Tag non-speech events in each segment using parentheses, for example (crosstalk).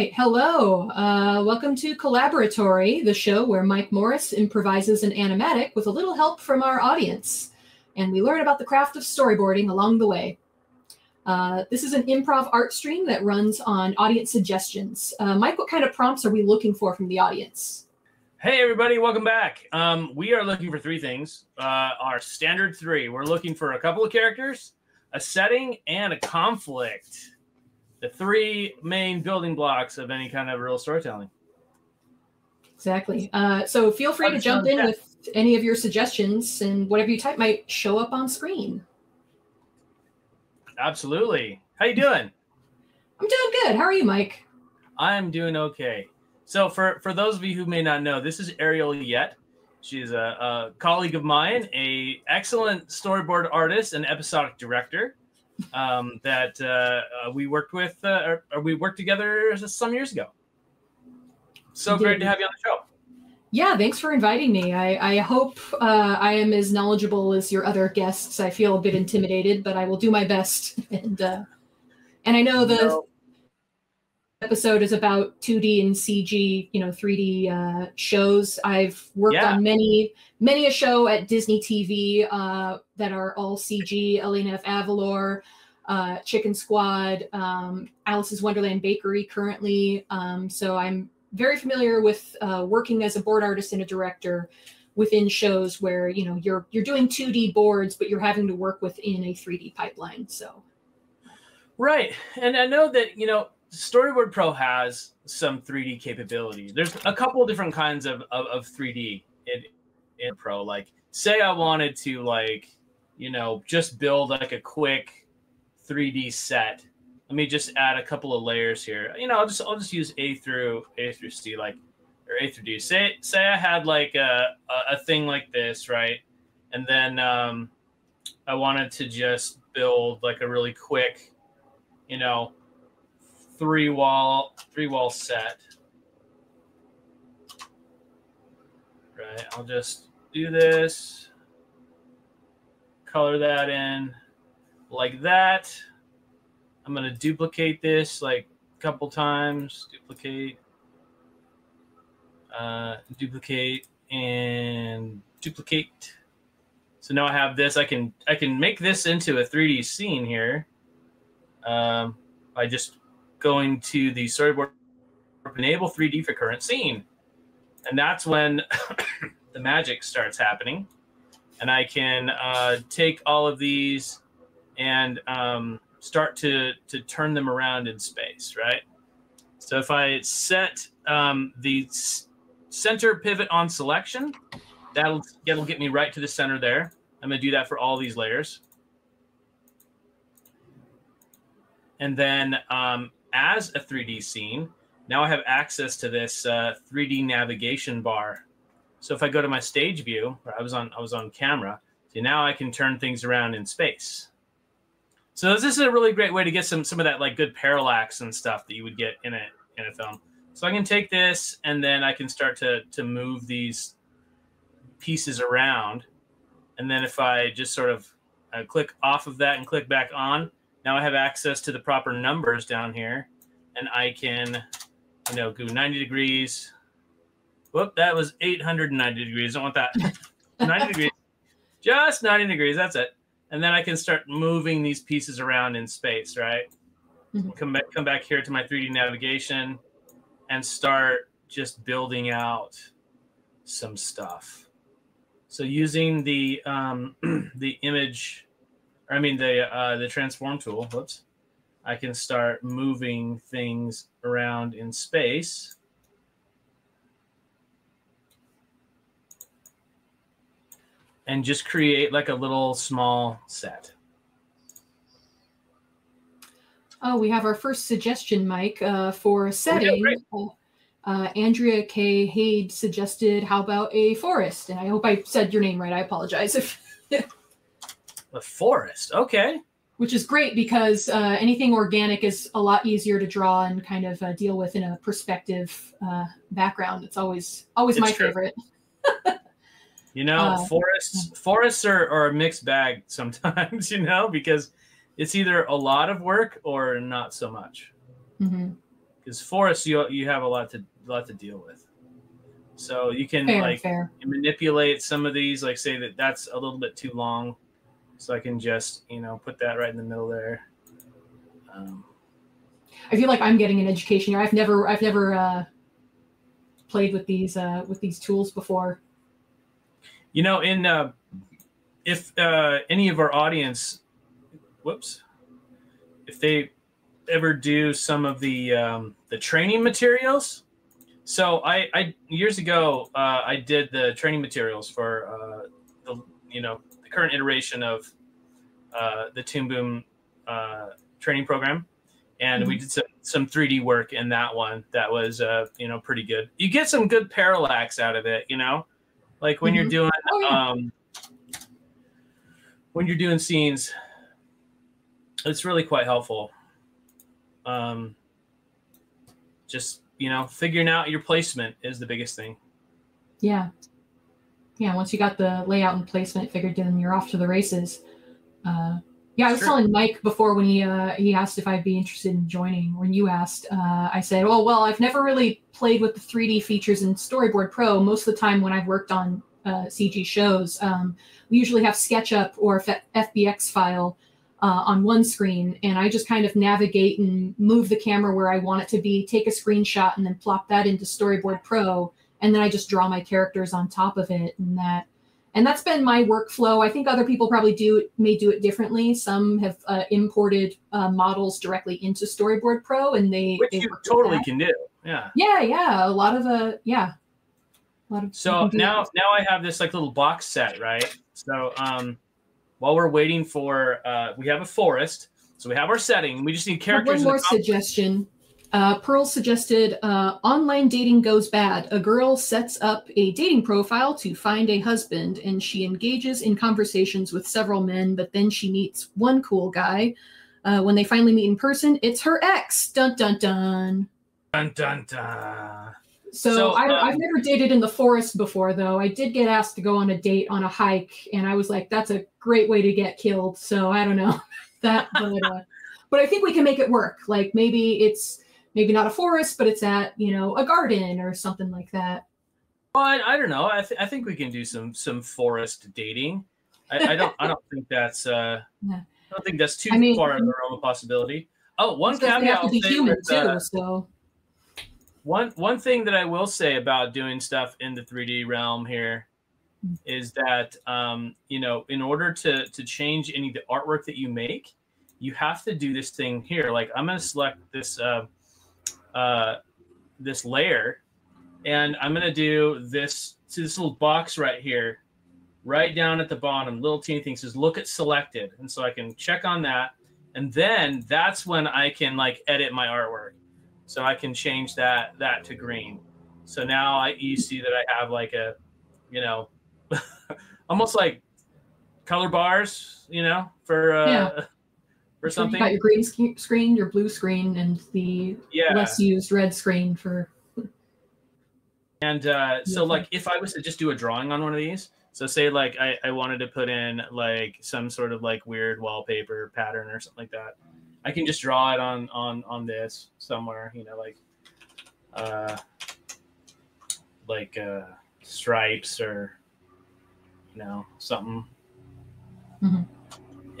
right. Hello. Uh, welcome to Collaboratory, the show where Mike Morris improvises an animatic with a little help from our audience. And we learn about the craft of storyboarding along the way. Uh, this is an improv art stream that runs on audience suggestions. Uh, Mike, what kind of prompts are we looking for from the audience? Hey, everybody, welcome back. Um, we are looking for three things. Uh, our standard three. We're looking for a couple of characters, a setting, and a conflict. The three main building blocks of any kind of real storytelling. Exactly. Uh, so feel free to jump in with any of your suggestions, and whatever you type might show up on screen. Absolutely. How you doing? I'm doing good. How are you, Mike? I'm doing okay. So for for those of you who may not know, this is Arielle Yett. She's a, a colleague of mine, a excellent storyboard artist and episodic director um, that uh, uh, we worked with, uh, or, or, we worked together some years ago. So Indeed. great to have you on the show. Yeah, thanks for inviting me. I, I hope uh, I am as knowledgeable as your other guests. I feel a bit intimidated, but I will do my best. (laughs) And uh, and I know the no episode is about 2D and CG, you know, 3D uh, shows. I've worked yeah. on many, many a show at Disney TV uh, that are all CG. Elena of Avalor, uh, Chicken Squad, um, Alice's Wonderland Bakery currently. Um, so I'm very familiar with uh, working as a board artist and a director within shows where you know you're you're doing 2D boards, but you're having to work within a 3D pipeline. So. Right, and I know that you know Storyboard Pro has some 3D capability. There's a couple different kinds of, of, of 3D in, in Pro. Like, say I wanted to, like, you know, just build like a quick 3D set. Let me just add a couple of layers here. You know, I'll just I'll just use A through A through C, like or A through D. Say say I had like a, a thing like this, right? And then um, I wanted to just build like a really quick, you know, three wall three wall set. Right, I'll just do this, color that in like that. I'm gonna duplicate this like a couple times, duplicate, uh, duplicate, and duplicate. So now I have this. I can I can make this into a 3D scene here. Um, by just going to the storyboard enable 3D for current scene. And that's when (coughs) the magic starts happening. And I can uh, take all of these and um, start to, to turn them around in space, right? So if I set um, the center pivot on selection, that'll, that'll get me right to the center there. I'm going to do that for all these layers. And then um, as a 3D scene, now I have access to this uh, 3D navigation bar. So if I go to my stage view, I was on I was on camera, so now I can turn things around in space. So this is a really great way to get some some of that like good parallax and stuff that you would get in a in a film. So I can take this and then I can start to to move these pieces around, and then if I just sort of uh, click off of that and click back on, now I have access to the proper numbers down here, and I can, you know, go 90 degrees. Whoop, that was 890 degrees. I want that. (laughs) 90 degrees. Just 90 degrees. That's it. And then I can start moving these pieces around in space, right? Mm-hmm. Come back, come back here to my 3D navigation and start just building out some stuff. So using the um, (clears throat) the image I mean the uh, the transform tool. Whoops. I can start moving things around in space. And just create like a little small set. Oh, we have our first suggestion, Mike, uh, for a setting. Oh, uh, Andrea K. Hade suggested, how about a forest? And I hope I said your name right. I apologize if (laughs) The forest. Okay. Which is great because uh, anything organic is a lot easier to draw and kind of uh, deal with in a perspective uh, background. It's always always it's my true. favorite. (laughs) you know, uh, forests forests are, are a mixed bag (laughs) sometimes. You know, because it's either a lot of work or not so much. Because mm-hmm. forests you you have a lot to lot to deal with. So you can Fair, like fair. manipulate some of these, like say that that's a little bit too long, so I can just you know put that right in the middle there. Um, I feel like I'm getting an education here. I've never I've never uh, played with these uh, with these tools before. you know, in uh, if uh, any of our audience, whoops, if they ever do some of the um, the training materials. So I, I years ago uh, I did the training materials for uh, the you know current iteration of uh, the Toon Boom uh, training program, and we did some some 3D work in that one that was uh, you know pretty good. You get some good parallax out of it, you know, like when you're Mhm. doing Oh, yeah. um, when you're doing scenes, it's really quite helpful. Um, just you know, figuring out your placement is the biggest thing. Yeah. Yeah, once you got the layout and placement figured, then you're off to the races. Uh, yeah, I was Sure. telling Mike before when he uh, he asked if I'd be interested in joining. When you asked, uh, I said, "Oh well, I've never really played with the 3D features in Storyboard Pro. Most of the time, when I've worked on uh, CG shows, um, we usually have SketchUp or F- FBX file uh, on one screen, and I just kind of navigate and move the camera where I want it to be, take a screenshot, and then plop that into Storyboard Pro." And then I just draw my characters on top of it and that and that's been my workflow. I think other people probably do may do it differently. Some have uh, imported uh, models directly into Storyboard Pro, and they Which they you totally can do. Yeah. Yeah, yeah, a lot of uh, yeah, a lot of. So now that. now I have this like little box set, right? So um while we're waiting for uh we have a forest. So we have our setting. We just need characters. One more suggestion. Uh, Pearl suggested uh, online dating goes bad. A girl sets up a dating profile to find a husband, and she engages in conversations with several men, but then she meets one cool guy. Uh, when they finally meet in person, it's her ex. Dun dun dun. dun, dun, dun. So, So, I, um, I've never dated in the forest before, though. I did get asked to go on a date on a hike, and I was like, "That's a great way to get killed." So I don't know (laughs) that, but uh, but I think we can make it work. Like maybe it's maybe not a forest, but it's at you know a garden or something like that. Well, I, I don't know. I, th- I think we can do some some forest dating. I, I don't I don't think that's uh (laughs) Yeah. I don't think that's too mean- far of the realm of possibility. Oh, one caveat to I'll be say too. uh, so One one thing that I will say about doing stuff in the 3D realm here Mm. that um, you know, in order to to change any of the artwork that you make, you have to do this thing here. Like I'm gonna select this uh, uh, this layer, and I'm gonna do this see this little box right here, right down at the bottom, little teeny thing says look at selected, and so I can check on that, and then that's when I can like edit my artwork so I can change that that to green. So now I you see that I have like a, you know, (laughs) almost like color bars, you know, for uh, Yeah. For So you got your green sc- screen, your blue screen, and the Yeah, less used red screen for. and uh, so like if I was to just do a drawing on one of these, so say like I, I wanted to put in like some sort of like weird wallpaper pattern or something like that, I can just draw it on on on this somewhere, you know, like uh like uh stripes or you know something. Mhm.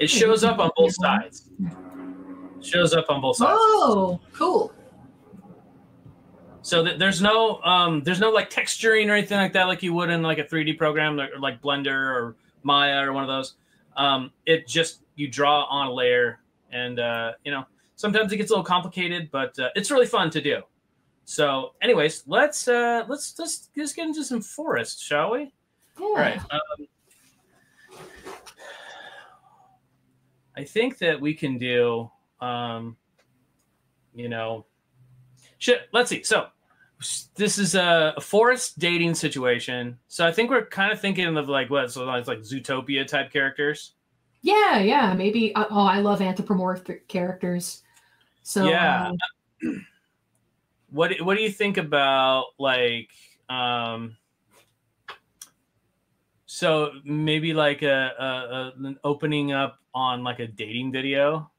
It shows up on both Yeah. sides. Shows up on both sides. Oh, cool. So th- there's no um there's no like texturing or anything like that like you would in like a 3D program like, like Blender or Maya or one of those. Um, it just you draw on a layer and uh, you know sometimes it gets a little complicated, but uh, it's really fun to do. So, anyways, let's uh, let's let's just get into some forest, shall we? Yeah. All right. Um, I think that we can do, um, you know, shit. Let's see. So this is a, a forest dating situation. So I think we're kind of thinking of like what so it's like Zootopia type characters. Yeah, yeah, maybe. uh, Oh, I love anthropomorphic characters. So Yeah. uh, (clears throat) What what do you think about like um so maybe like a, a, a opening up on like a dating video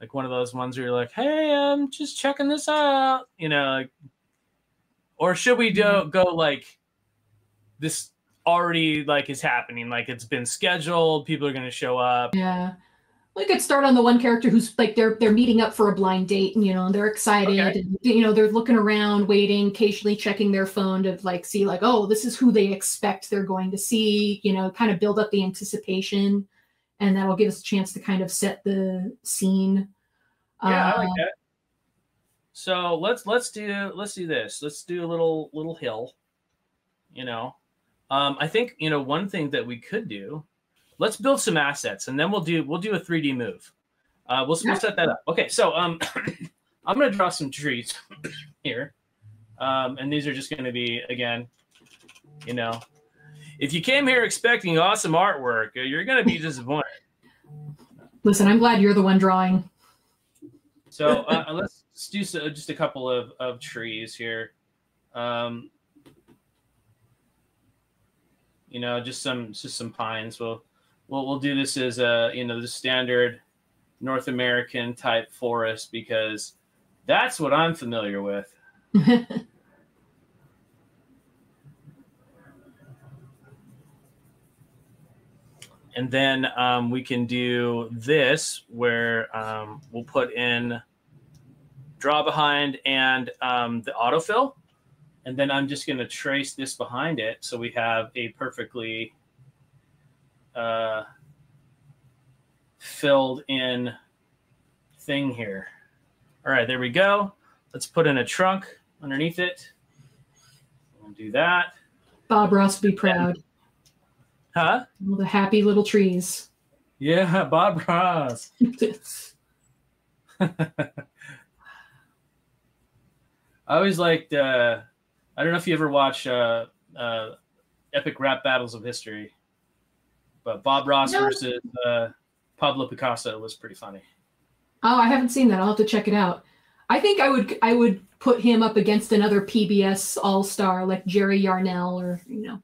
like one of those ones where you're like, "Hey, I'm just checking this out," you know, like, or should we do mm-hmm. go like this already like is happening, like it's been scheduled, people are going to show up. Yeah. We could start on the one character who's like they're they're meeting up for a blind date, and you know they're excited, okay. and you know they're looking around, waiting, occasionally checking their phone to like see like oh this is who they expect they're going to see, you know, kind of build up the anticipation, and that'll give us a chance to kind of set the scene. Yeah, I like uh, that. So let's let's do let's do this. Let's do a little little hill. You know, um, I think you know one thing that we could do let's build some assets and then we'll do we'll do a 3D move. Uh, we'll, we'll set that up. Okay, so um, (coughs) I'm going to draw some trees (coughs) here. Um, and these are just going to be, again, you know, if you came here expecting awesome artwork, uh, you're going to be disappointed. Listen, I'm glad you're the one drawing. So uh, let's do so, just a couple of, of trees here. Um, you know, just some just some pines. We'll we'll, we'll do this as a you know the standard North American type forest because that's what I'm familiar with. (laughs) and then um, we can do this where um, we'll put in draw behind and um, the autofill. And then I'm just going to trace this behind it so we have a perfectly uh, filled in thing here. All right, there we go. Let's put in a trunk underneath it. We'll do that. Bob Ross would be proud. Huh? All the happy little trees. Yeah, (laughs) Bob Ross. (laughs) I always liked. Uh, I don't know if you ever watch uh, uh, epic rap battles of history. But Bob Ross no. versus uh, Pablo Picasso was pretty funny. Oh, I haven't seen that. I'll have to check it out. I think I would I would put him up against another PBS All Star like Jerry Yarnell or you know.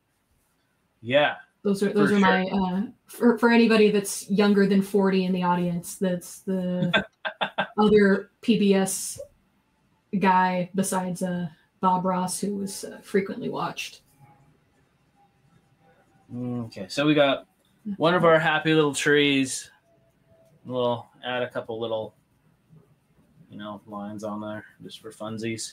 Yeah. Those are those are sure. my uh, for for anybody that's younger than forty in the audience. That's the (laughs) other PBS guy besides uh, Bob Ross who was uh, frequently watched. Okay, so we got one of our happy little trees. We'll add a couple little, you know, lines on there just for funsies.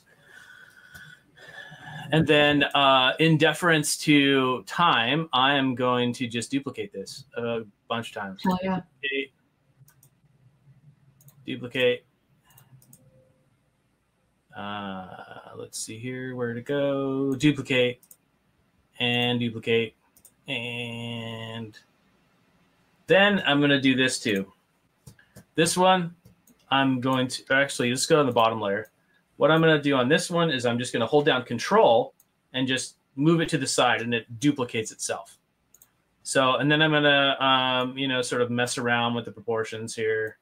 And then uh, in deference to time, I am going to just duplicate this a bunch of times. Oh, yeah. Duplicate. Uh, let's see here where to go. Duplicate and duplicate and then I'm going to do this too. This one, I'm going to actually let's go on the bottom layer. What I'm going to do on this one is I'm just going to hold down control and just move it to the side and it duplicates itself. So, and then I'm going to, um, you know, sort of mess around with the proportions here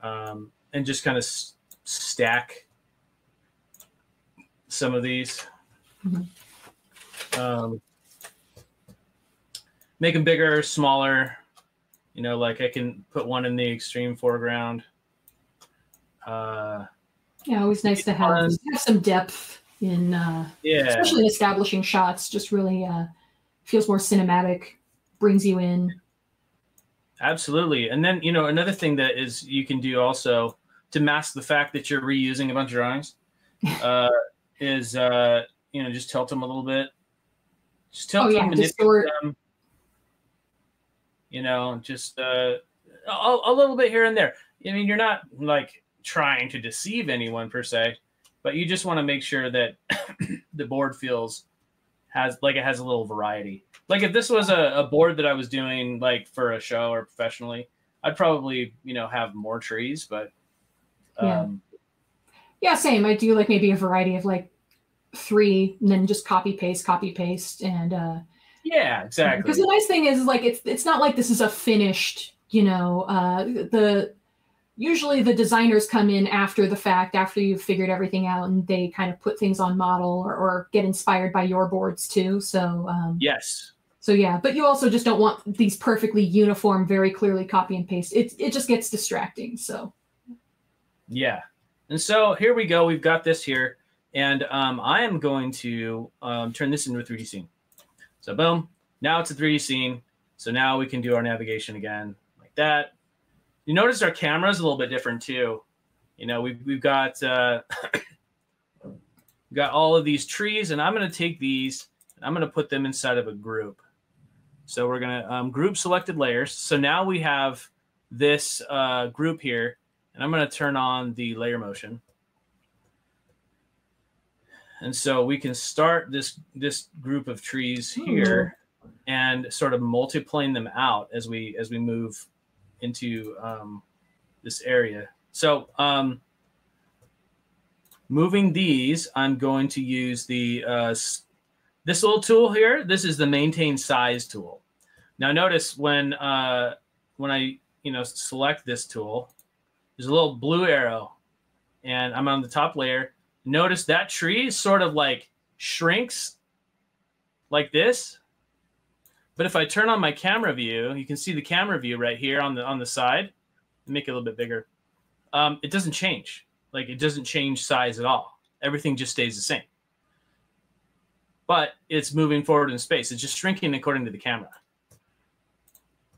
um, and just kind of stack some of these. Mm-hmm. Um, make them bigger, smaller, you know, like I can put one in the extreme foreground. Uh, yeah, always nice to have, have some depth in, uh, yeah, especially in establishing shots. Just really uh, feels more cinematic, brings you in. Absolutely, and then you know another thing that is you can do also to mask the fact that you're reusing a bunch of drawings (laughs) uh, is uh, you know just tilt them a little bit. Just tilt oh, yeah, them, manipulate them you know, just uh, a, a little bit here and there. I mean, you're not like trying to deceive anyone per se, but you just want to make sure that (coughs) the board feels has like it has a little variety. Like if this was a, a, board that I was doing like for a show or professionally, I'd probably you know have more trees, but um, yeah, yeah, same. I do like maybe a variety of like three, and then just copy paste, copy paste, and uh, yeah, exactly. Because the nice thing is, like, it's it's not like this is a finished, you know, uh, the usually the designers come in after the fact, after you've figured everything out, and they kind of put things on model or, or get inspired by your boards too. So um, yes. So yeah, but you also just don't want these perfectly uniform, very clearly copy and paste. It it just gets distracting. So Yeah. And so here we go. We've got this here. And um, I am going to um, turn this into a 3D scene. So boom, now it's a 3D scene. So now we can do our navigation again like that. You notice our camera is a little bit different too. You know, we've, we've got uh, (clears throat) got all of these trees, and I'm going to take these and I'm going to put them inside of a group. So we're going to um, group selected layers. So now we have this uh, group here, and I'm going to turn on the layer motion. And so we can start this this group of trees here and sort of multiplying them out as we as we move into um, this area. So um, moving these, I'm going to use the uh, this little tool here. This is the maintain size tool. Now notice when uh, when I you know select this tool, there's a little blue arrow, and I'm on the top layer notice that tree sort of like shrinks like this. But if I turn on my camera view, you can see the camera view right here on the on the side. Make it a little bit bigger. Um, it doesn't change. Like it doesn't change size at all. Everything just stays the same. But it's moving forward in space. It's just shrinking according to the camera.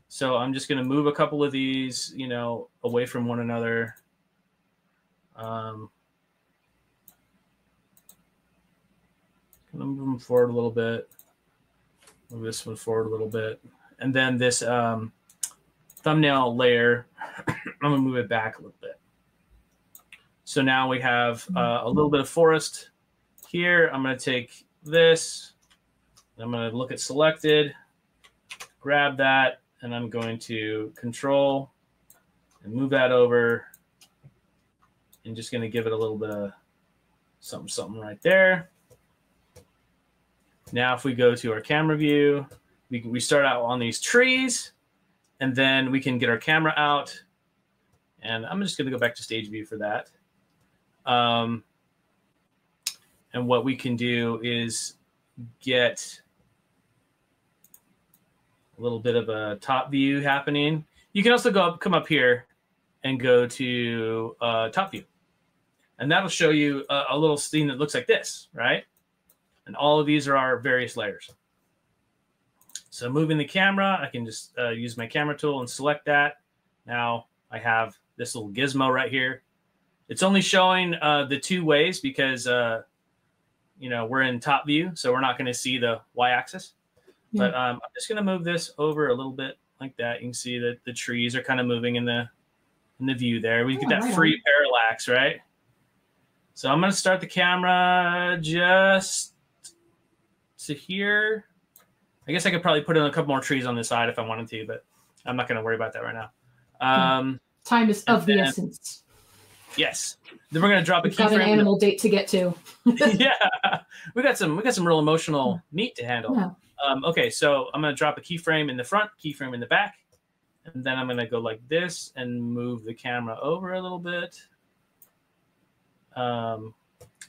So I'm just going to move a couple of these, you know, away from one another. Um, move them forward a little bit. Move this one forward a little bit. And then this um, thumbnail layer, (clears throat) I'm gonna move it back a little bit. So now we have uh, a little bit of forest here. I'm gonna take this, I'm gonna look at selected, grab that, and I'm going to control and move that over and just gonna give it a little bit of something, something right there. Now, if we go to our camera view, we, we start out on these trees, and then we can get our camera out. And I'm just going to go back to stage view for that. Um, and what we can do is get a little bit of a top view happening. You can also go up, come up here and go to uh, top view. And that'll show you a, a little scene that looks like this, right? And all of these are our various layers. So moving the camera, I can just uh, use my camera tool and select that. Now I have this little gizmo right here. It's only showing uh, the two ways because, uh, you know, we're in top view, so we're not going to see the y-axis. Yeah. But um, I'm just going to move this over a little bit like that. You can see that the trees are kind of moving in the in the view there. We oh, get that right free on. parallax, right? So I'm going to start the camera just to here. I guess I could probably put in a couple more trees on this side if I wanted to, but I'm not going to worry about that right now. Um, Time is of then, the essence. Yes. Then we're going to drop We've a got an animal date to get to. (laughs) (laughs) yeah, we got some we got some real emotional meat to handle. Yeah. Um, okay, so I'm going to drop a keyframe in the front, keyframe in the back, and then I'm going to go like this and move the camera over a little bit um,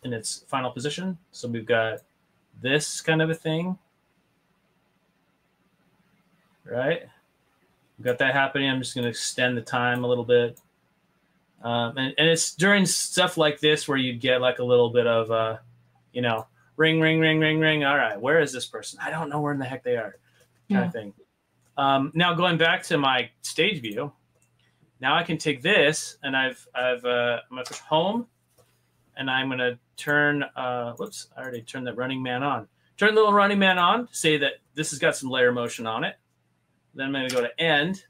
in its final position. So we've got this kind of a thing. Right? We've got that happening. I'm just going to extend the time a little bit. Um, and, and it's during stuff like this where you get like a little bit of, uh, you know, ring, ring, ring, ring, ring. All right, where is this person? I don't know where in the heck they are, kind yeah. of thing. Um, now going back to my stage view, now I can take this and I've I've uh, I'm gonna push home, and I'm going to turn, uh, whoops, I already turned that running man on. Turn the little running man on, say that this has got some layer motion on it. Then I'm going to go to end,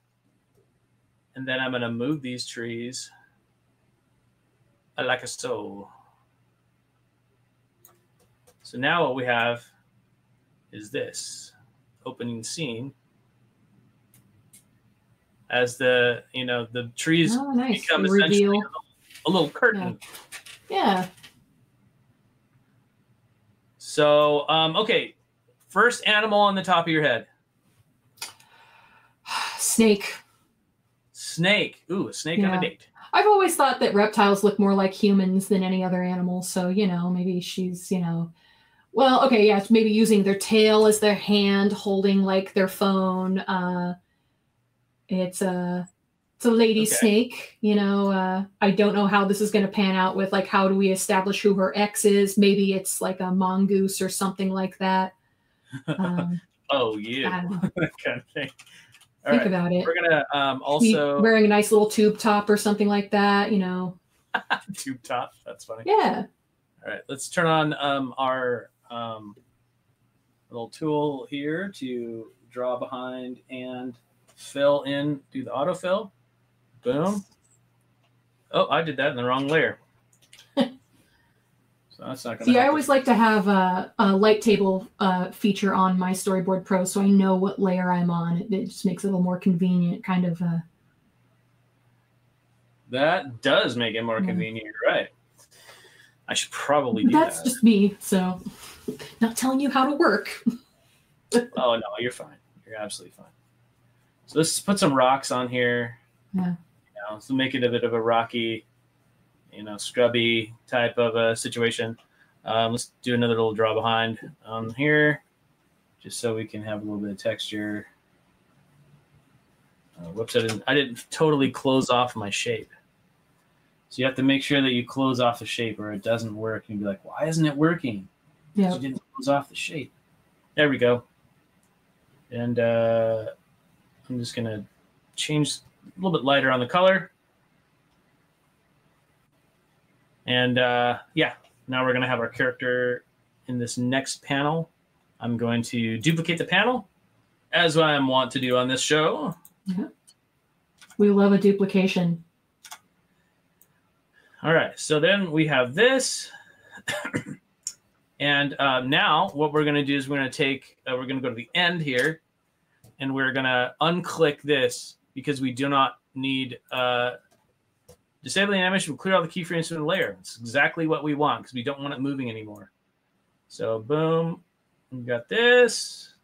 and then I'm going to move these trees like a so. So now what we have is this opening scene as the you know the trees oh, nice. become essentially a little, a little curtain yeah. Yeah. So, um, okay. First animal on the top of your head. (sighs) Snake. Snake. Ooh, a snake yeah. on a date. I've always thought that reptiles look more like humans than any other animal. So, you know, maybe she's, you know, well, okay, yeah, maybe using their tail as their hand, holding like their phone. Uh, it's a, uh, it's a lady okay. snake. You know, uh, I don't know how this is going to pan out with like how do we establish who her ex is? Maybe it's like a mongoose or something like that. (laughs) Um, oh yeah, (laughs) kind of thing. All think right. about it. We're gonna um, also wearing a nice little tube top or something like that. You know, (laughs) tube top. That's funny. Yeah. All right, let's turn on um, our um, little tool here to draw behind and fill in. Do the autofill. Boom. Oh, I did that in the wrong layer. (laughs) so that's not going to. See, I always like to have a, a light table uh, feature on my Storyboard Pro, so I know what layer I'm on. It, it just makes it a little more convenient, kind of. Uh, that does make it more yeah. convenient. You're right. I should probably do That's that. just me, so not telling you how to work. oh no, you're fine. You're absolutely fine. So let's put some rocks on here. Yeah know, so make it a bit of a rocky, you know, scrubby type of a situation. Um, let's do another little draw behind um, here, just so we can have a little bit of texture. Uh, whoops, I didn't, I didn't totally close off my shape. So you have to make sure that you close off the shape or it doesn't work. And you'd be like, why isn't it working? Yeah. You didn't close off the shape. There we go. And uh, I'm just going to change a little bit lighter on the color. And uh, yeah, now we're going to have our character in this next panel. I'm going to duplicate the panel, as I want to do on this show. Yeah. We love a duplication. All right, so then we have this. (coughs) and uh, now what we're going to do is we're going to take, uh, we're going to go to the end here, and we're going to unclick this because we do not need uh, disabling animation we'll clear all the keyframes from the layer. It's exactly what we want because we don't want it moving anymore. So boom, we got this.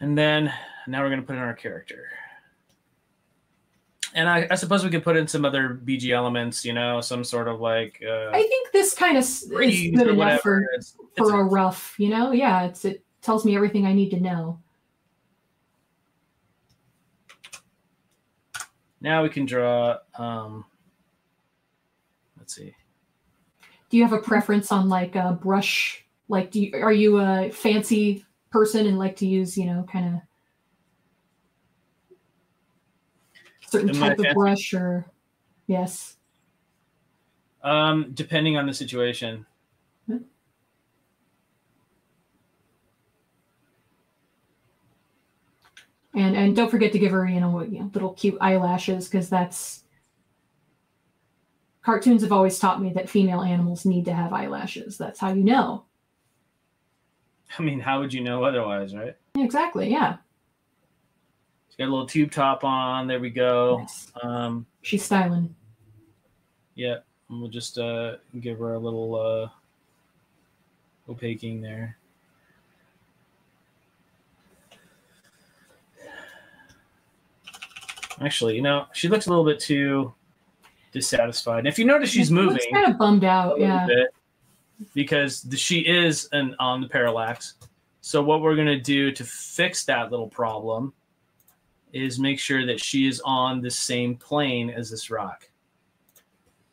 And then now we're going to put in our character. And I, I, suppose we could put in some other BG elements, you know, some sort of like. Uh, I think this kind of is good enough for, it's, for it's a, a rough, you know? Yeah, it's it tells me everything I need to know. Now we can draw, um, let's see. Do you have a preference on like a brush? Like, do you, are you a fancy person and like to use, you know, kind of certain Am type of brush or yes? Um, depending on the situation. And and don't forget to give her you know, you know little cute eyelashes because that's cartoons have always taught me that female animals need to have eyelashes. That's how you know. I mean how would you know otherwise right? Exactly yeah. She's got a little tube top on. There we go. Nice. um she's styling. yeah and we'll just uh give her a little uh opaquing there Actually, you know, she looks a little bit too dissatisfied. And if you notice, she's moving. She's kind of bummed out, yeah. because the, she is an, on the parallax. So what we're gonna do to fix that little problem is make sure that she is on the same plane as this rock.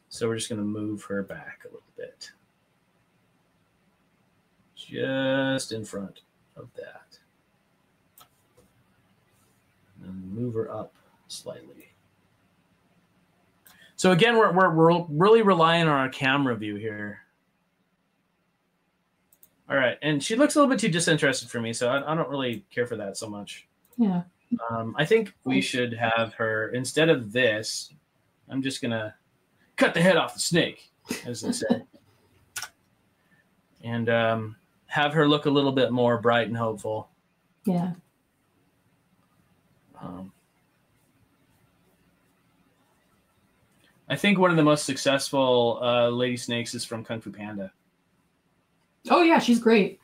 So we're just gonna move her back a little bit, just in front of that, and move her up slightly. So again, we're, we're, we're really relying on our camera view here. All right, and she looks a little bit too disinterested for me, so I, I don't really care for that so much. Yeah. Um, I think we should have her instead of this. I'm just gonna cut the head off the snake, as they say, and um, have her look a little bit more bright and hopeful. Yeah. Um, I think one of the most successful uh, Lady Snakes is from Kung Fu Panda. Oh yeah, she's great.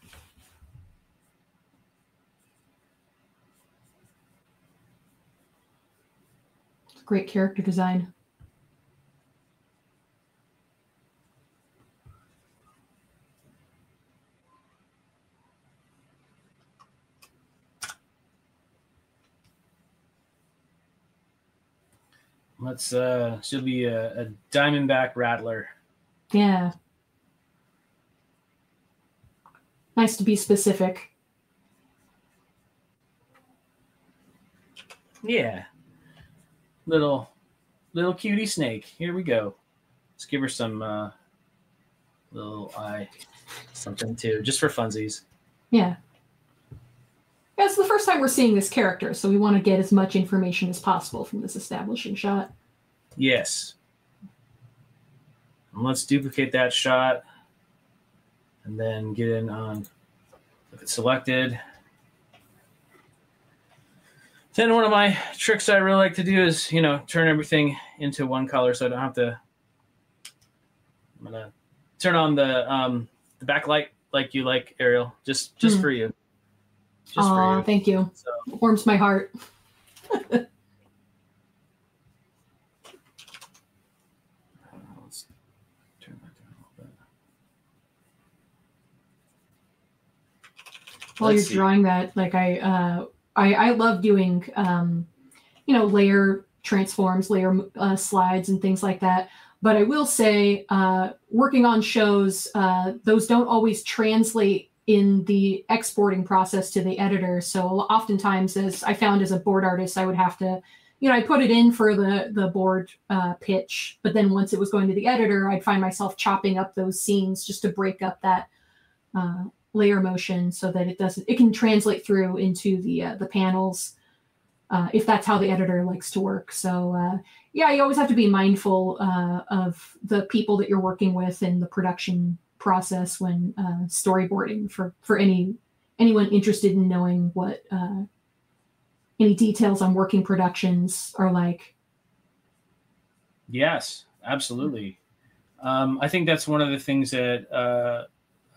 Great character design. Let's uh she'll be a, a diamondback rattler. Yeah. Nice to be specific. Yeah. Little little cutie snake. Here we go. Let's give her some uh little eye something too, just for funsies. Yeah. Yeah, it's the first time we're seeing this character, so we want to get as much information as possible from this establishing shot. Yes. And let's duplicate that shot and then get in on look at selected. Then one of my tricks I really like to do is, you know, turn everything into one color so I don't have to I'm gonna turn on the um the backlight like you like, Arielle, just just Hmm. for you. Just you. thank you. So Warms my heart. let's turn that down a little bit. while Let's you're see. drawing that like i uh i i love doing um you know layer transforms layer uh, slides and things like that but i will say uh working on shows uh those don't always translate in the exporting process to the editor. So oftentimes as i found as a board artist i would have to you know i put it in for the the board uh, pitch but then once it was going to the editor i'd find myself chopping up those scenes just to break up that uh, layer motion so that it doesn't it can translate through into the uh, the panels uh, if that's how the editor likes to work. So uh, yeah you always have to be mindful uh, of the people that you're working with in the production process when uh, storyboarding for for any anyone interested in knowing what uh, any details on working productions are like. Yes, absolutely. Um, I think that's one of the things that uh,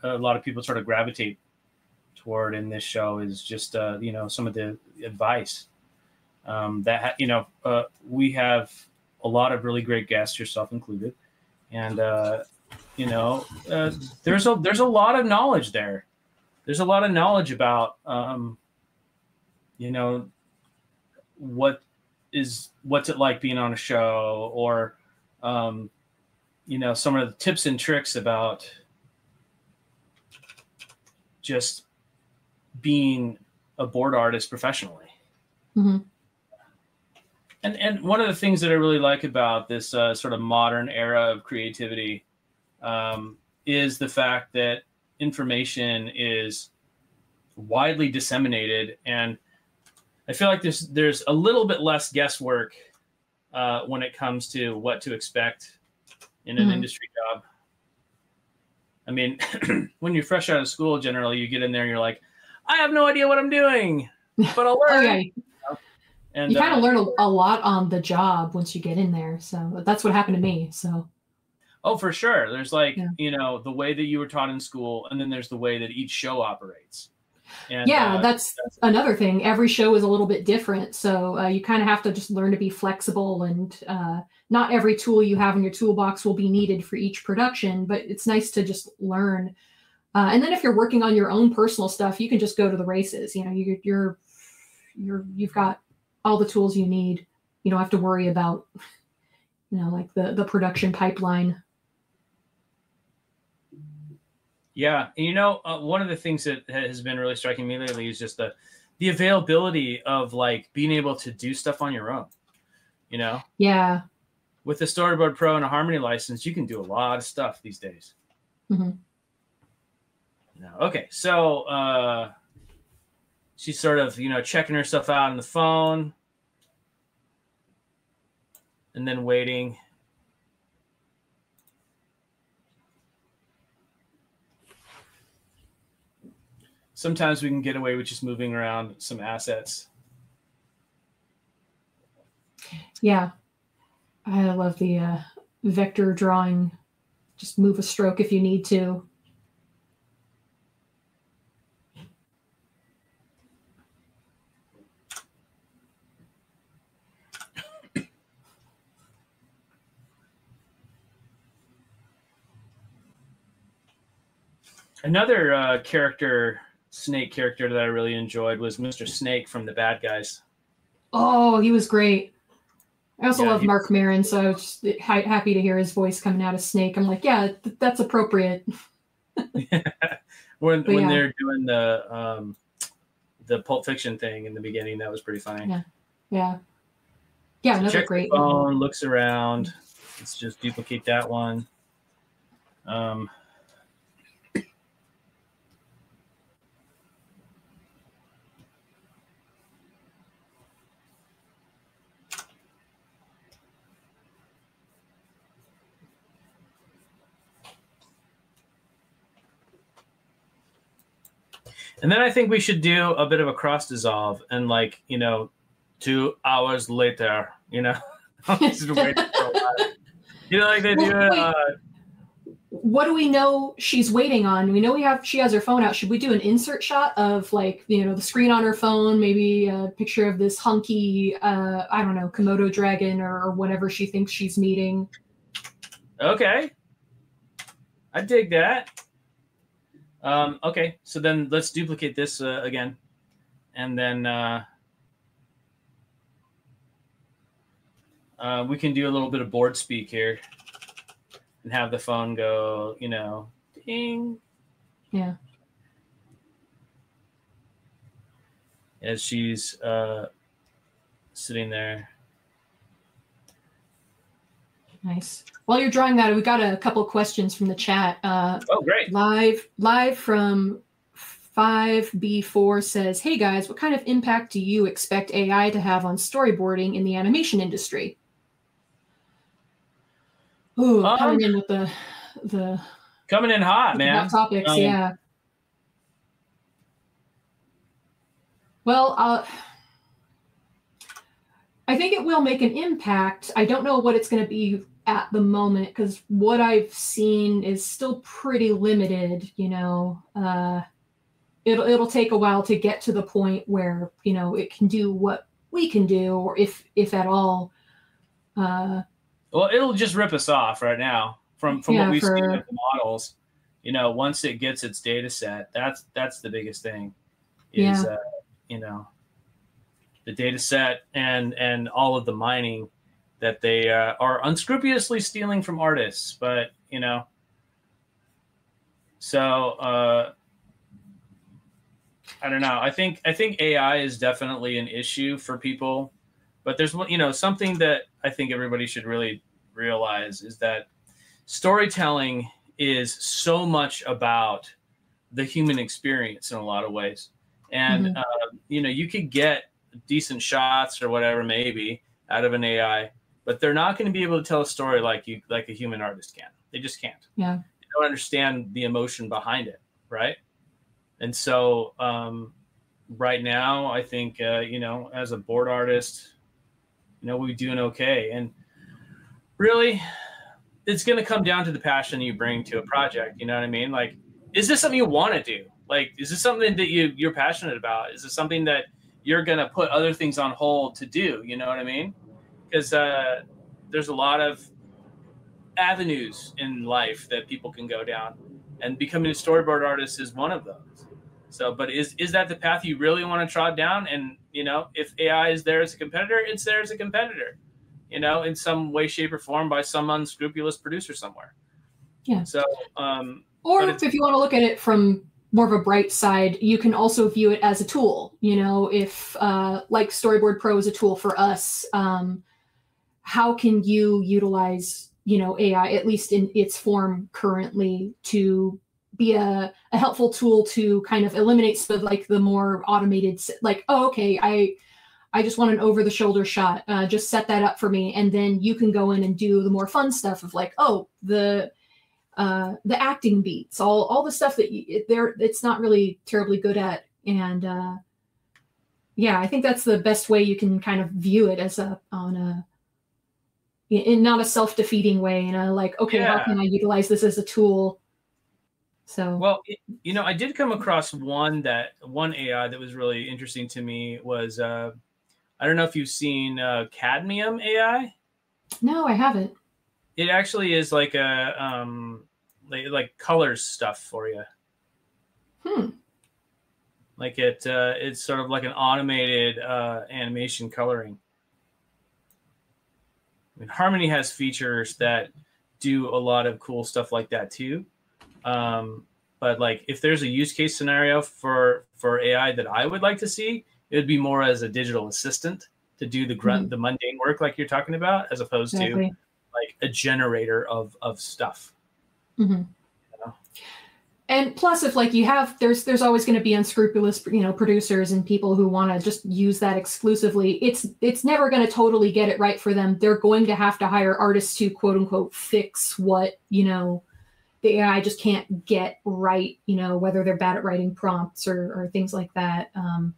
a lot of people sort of gravitate toward in this show is just uh, you know some of the advice. Um, that ha- you know uh, we have a lot of really great guests, yourself included, and uh, you know uh, there's a there's a lot of knowledge there. There's a lot of knowledge about um, you know what is what's it like being on a show or um, you know some of the tips and tricks about just being a board artist professionally Mhm. and and one of the things that i really like about this uh, sort of modern era of creativity um, is the fact that information is widely disseminated and I feel like there's there's a little bit less guesswork uh, when it comes to what to expect in an Mhm. industry job. I mean, (clears throat) when you're fresh out of school, generally you get in there and you're like, I have no idea what I'm doing, but I'll learn. yeah And you kind uh, of learn a, a lot on the job once you get in there so that's what happened to me so oh, for sure. There's like Yeah. you know the way that you were taught in school, and then there's the way that each show operates. And, yeah uh, that's another thing every show is a little bit different so uh, you kind of have to just learn to be flexible and uh, not every tool you have in your toolbox will be needed for each production but it's nice to just learn uh, and then if you're working on your own personal stuff you can just go to the races you know you, you're you're you've got all the tools you need you don't have to worry about you know like the the production pipeline Yeah, and you know, uh, one of the things that has been really striking me lately is just the the availability of like being able to do stuff on your own. You know, yeah with the Storyboard Pro and a Harmony license, you can do a lot of stuff these days. Mm-hmm. No, okay, so uh, she's sort of you know checking herself out on the phone, and then waiting. Sometimes we can get away with just moving around some assets. Yeah. I love the uh, vector drawing. Just move a stroke if you need to. Another uh, character, snake character that I really enjoyed was Mr. Snake from The Bad Guys. Oh, he was great. I also Yeah, love he- Marc Maron, so I was happy to hear his voice coming out of Snake. I'm like, yeah, th- that's appropriate. (laughs) (laughs) when But when yeah. they're doing the um the Pulp Fiction thing in the beginning, that was pretty funny. Yeah. Yeah. Yeah, So another great. phone, looks around. Let's just duplicate that one. Um, and then I think we should do a bit of a cross dissolve and like, you know, two hours later, you know. (laughs) Just (laughs) wait for a while. you know, like they do Well. Uh, what do we know she's waiting on? We know we have she has her phone out. Should we do an insert shot of like you know the screen on her phone, maybe a picture of this hunky uh I don't know Komodo dragon or, or whatever she thinks she's meeting. Okay. I dig that. Um, okay, so then let's duplicate this uh, again. And then uh, uh, we can do a little bit of board speak here and have the phone go, you know, ding. Yeah. As she's uh, sitting there. Nice. While you're drawing that, we got a couple questions from the chat. Uh, Oh, great. live live from 5b4 says hey guys what kind of impact do you expect ai to have on storyboarding in the animation industry Ooh, Um, coming in with the the Coming in hot, man. hot topics Um, yeah well uh i think it will make an impact i don't know what it's going to be at the moment because what i've seen is still pretty limited you know uh it'll it'll take a while to get to the point where you know it can do what we can do or if if at all uh Well, it'll just rip us off right now from from Yeah, what we've for- seen with the models. You know, once it gets its data set, that's that's the biggest thing. Is Yeah. uh, you know the data set and and all of the mining that they uh, are unscrupulously stealing from artists, but you know. So uh, I don't know. I think I think AI is definitely an issue for people, but there's you know something that I think everybody should really realize is that storytelling is so much about the human experience in a lot of ways, and Mhm. uh, you know you could get decent shots or whatever maybe out of an AI, but they're not going to be able to tell a story like you like a human artist can. They just can't yeah they don't understand the emotion behind it, right? And so, um, right now, I think uh, you know, as a board artist, you know, we're doing okay. And really, it's going to come down to the passion you bring to a project. You know what I mean? Like, is this something you want to do? Like, is this something that you you're passionate about? Is it something that you're going to put other things on hold to do? You know what I mean? Because uh, there's a lot of avenues in life that people can go down and becoming a storyboard artist is one of those so but is is that the path you really want to trot down and you know if ai is there as a competitor it's there as a competitor you know in some way shape or form by some unscrupulous producer somewhere Yeah. so um Or it's- if you want to look at it from more of a bright side, you can also view it as a tool. You know, if uh, like Storyboard Pro is a tool for us, um, how can you utilize, you know, AI at least in its form currently to be a, a helpful tool to kind of eliminate some of like the more automated, like, oh, okay, I I just want an over the shoulder shot. Uh, just set that up for me, and then you can go in and do the more fun stuff of like, oh, the uh, the acting beats, all all the stuff that you, it, they're it's not really terribly good at, and uh, yeah, I think that's the best way you can kind of view it as a on a in not a self defeating way, in a like, okay, how can I utilize this as a tool? So well it- you know i did come across one that one ai that was really interesting to me was uh i don't know if you've seen uh cadmium ai no, I haven't. it actually is like a um like, like colors stuff for you Hmm. like it uh it's sort of like an automated uh animation coloring I mean, Harmony has features that do a lot of cool stuff like that too. Um, but like, if there's a use case scenario for for AI that I would like to see, it would be more as a digital assistant to do the grunt, mm-hmm. the mundane work like you're talking about, as opposed exactly. to like a generator of of stuff. Mm-hmm and plus if like you have there's there's always going to be unscrupulous you know producers and people who want to just use that exclusively. It's it's never going to totally get it right for them. They're going to have to hire artists to quote unquote fix what you know the ai just can't get right you know whether they're bad at writing prompts or or things like that. Um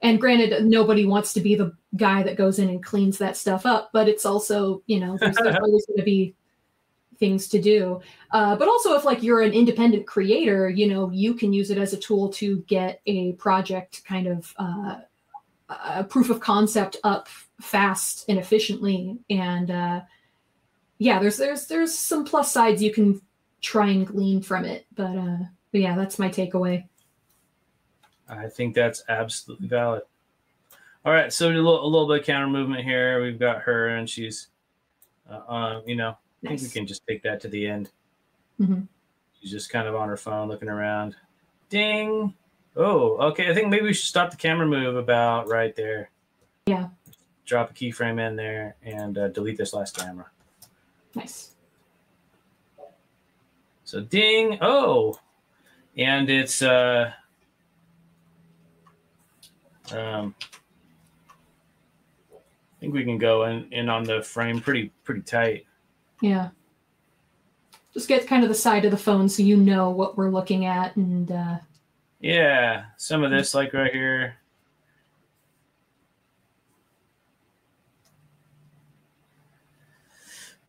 and granted nobody wants to be the guy that goes in and cleans that stuff up but it's also you know there's, there's (laughs) always going to be things to do. Uh, but also, if like you're an independent creator, you know, you can use it as a tool to get a project kind of uh, a proof of concept up fast and efficiently. And uh, yeah, there's there's there's some plus sides you can try and glean from it. But, uh, but yeah, that's my takeaway. I think that's absolutely valid. All right, so a little, a little bit of counter movement here. We've got her, and she's, uh, uh, you know, I think we can just take that to the end. Mm-hmm. She's just kind of on her phone looking around. Ding. Oh, okay. I think maybe we should stop the camera move about right there. Yeah. Drop a keyframe in there and uh, delete this last camera. Nice. So ding. Oh, and it's uh um I think we can go in, in on the frame pretty pretty tight. Yeah. Just get kind of the side of the phone so you know what we're looking at and uh yeah, some of this like right here.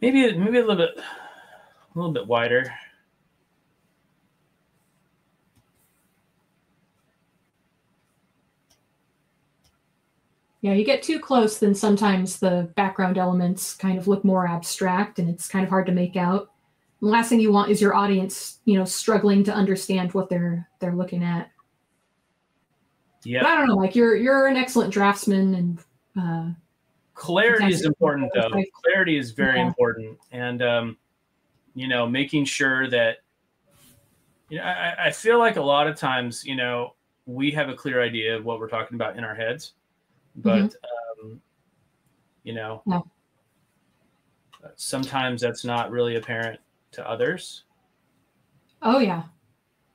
Maybe maybe a little bit a little bit wider. Yeah, you get too close, then sometimes the background elements kind of look more abstract and it's kind of hard to make out. The last thing you want is your audience, you know, struggling to understand what they're they're looking at. Yeah. I don't know, like you're you're an excellent draftsman and uh clarity is important though. Clarity is very yeah. important. And um, you know, making sure that you know, I, I feel like a lot of times, you know, we have a clear idea of what we're talking about in our heads but mm-hmm. um, you know, no. sometimes that's not really apparent to others. Oh yeah,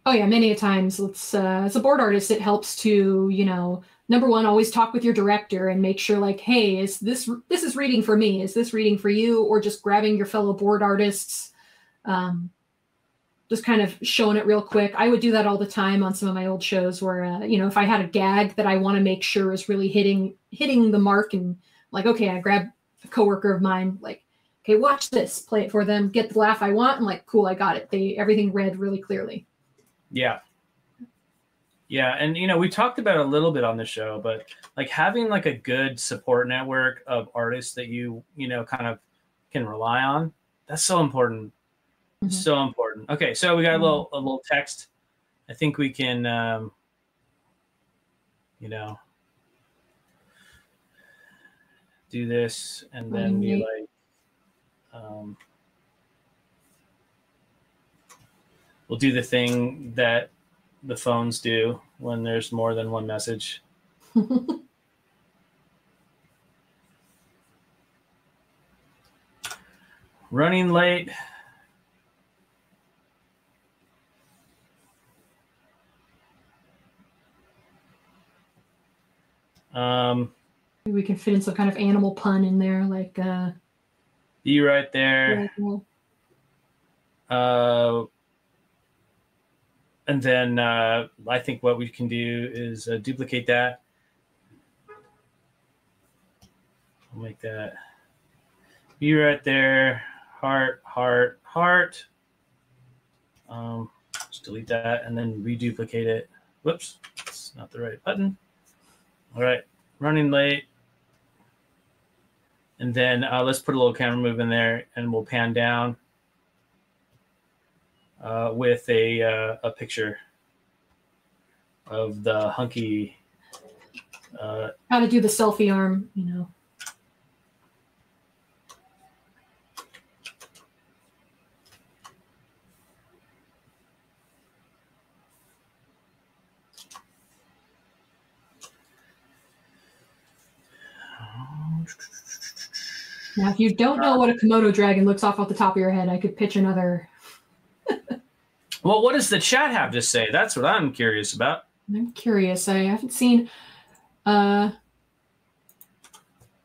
oh yeah. Many a times, let's uh, as a board artist, it helps to you know number one always talk with your director and make sure like hey is this this is reading for me is this reading for you or just grabbing your fellow board artists um, just kind of showing it real quick. I would do that all the time on some of my old shows where, uh, you know, if I had a gag that I want to make sure is really hitting hitting the mark, and like, okay, I grab a coworker of mine, like, okay, watch this, play it for them, get the laugh I want, and like, cool, I got it. They everything read really clearly. Yeah. Yeah, and you know, we talked about a little bit on the show, but like having like a good support network of artists that you, you know, kind of can rely on, that's so important Mm-hmm. So important. Okay, so we got a mm-hmm. little a little text. I think we can, um, you know, do this and then be like, um, we'll do the thing that the phones do when there's more than one message. (laughs) Running late. Um, Maybe we can fit in some kind of animal pun in there, like uh, you right there. Uh, and then uh, I think what we can do is uh, duplicate that. I'll make that be right there. Heart, heart, heart. Um, just delete that and then reduplicate it. Whoops, it's not the right button. All right, running late. And then uh, let's put a little camera move in there and we'll pan down uh, with a, uh, a picture of the hunky. Uh, How to do the selfie arm, you know. Now, if you don't know what a Komodo dragon looks off off the top of your head, I could pitch another. well, what does the chat have to say? That's what I'm curious about. I'm curious. I haven't seen. Uh,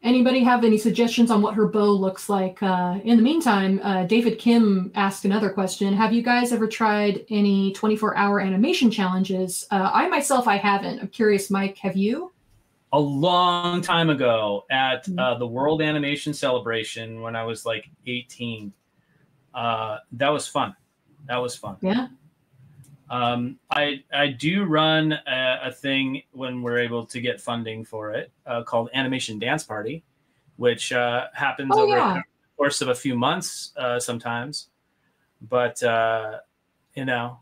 anybody have any suggestions on what her bow looks like? Uh, in the meantime, uh, David Kim asked another question. Have you guys ever tried any 24 hour animation challenges? Uh, I myself, I haven't. I'm curious, Mike, have you? A long time ago at mm-hmm. uh, the World Animation Celebration when I was like 18. Uh, that was fun. That was fun. Yeah. Um, I I do run a, a, thing when we're able to get funding for it uh, called Animation Dance Party, which uh, happens oh, over yeah. the course of a few months uh, sometimes. But uh, you know,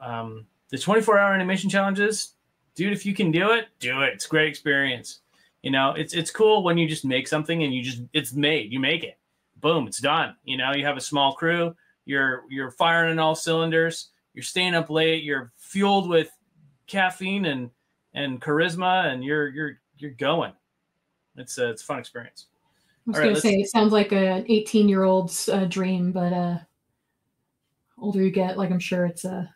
um, the 24 hour animation challenges, dude. If you can do it, do it. It's a great experience. You know, it's it's cool when you just make something and you just it's made. You make it, boom, it's done. You know, you have a small crew. You're you're firing in all cylinders you're staying up late, you're fueled with caffeine and and charisma, and you're you're you're going. It's a it's a fun experience. I was going to say it sounds like an 18 year old's uh, dream, but uh, older you get, like I'm sure it's a uh,